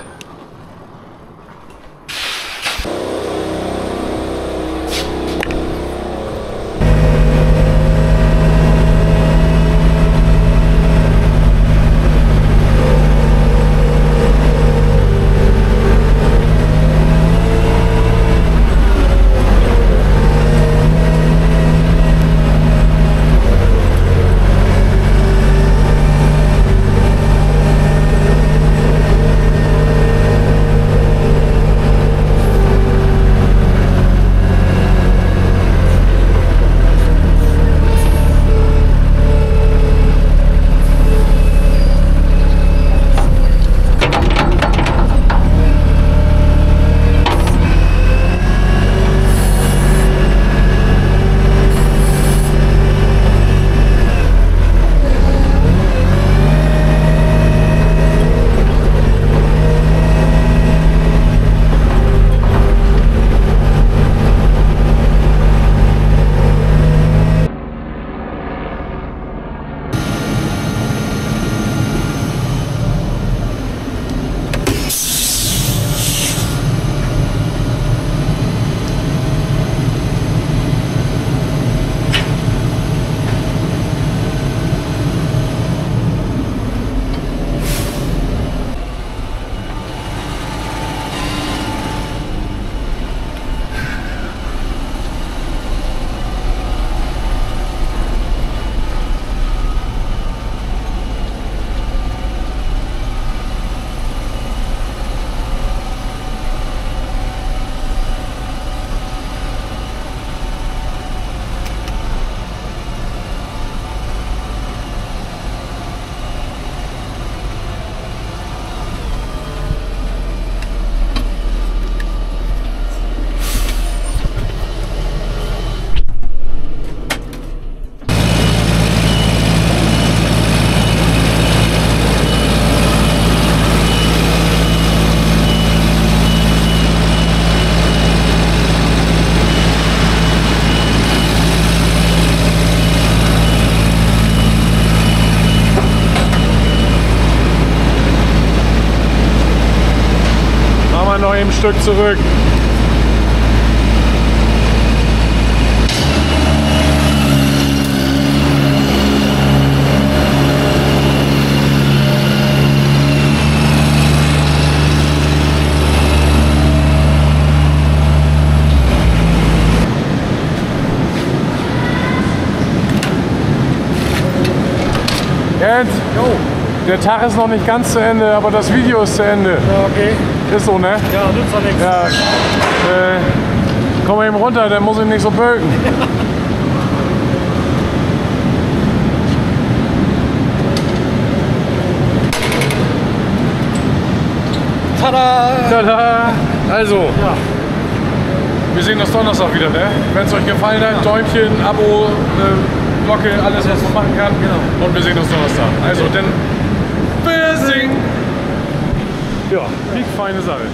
Stück zurück. Jens, der Tag ist noch nicht ganz zu Ende, aber das Video ist zu Ende. Okay. Ist so, ne? Ja, nützt doch nichts. Ja. Äh, komm mal eben runter, dann muss ich nicht so böken. Tada! Tada! Also, Ja. wir sehen uns Donnerstag wieder, ne? Wenn es euch gefallen hat, Däumchen, Abo, äh, Glocke, alles was man machen kann. Genau. Und wir sehen uns Donnerstag. Also, dann, Ja, die feine Sache.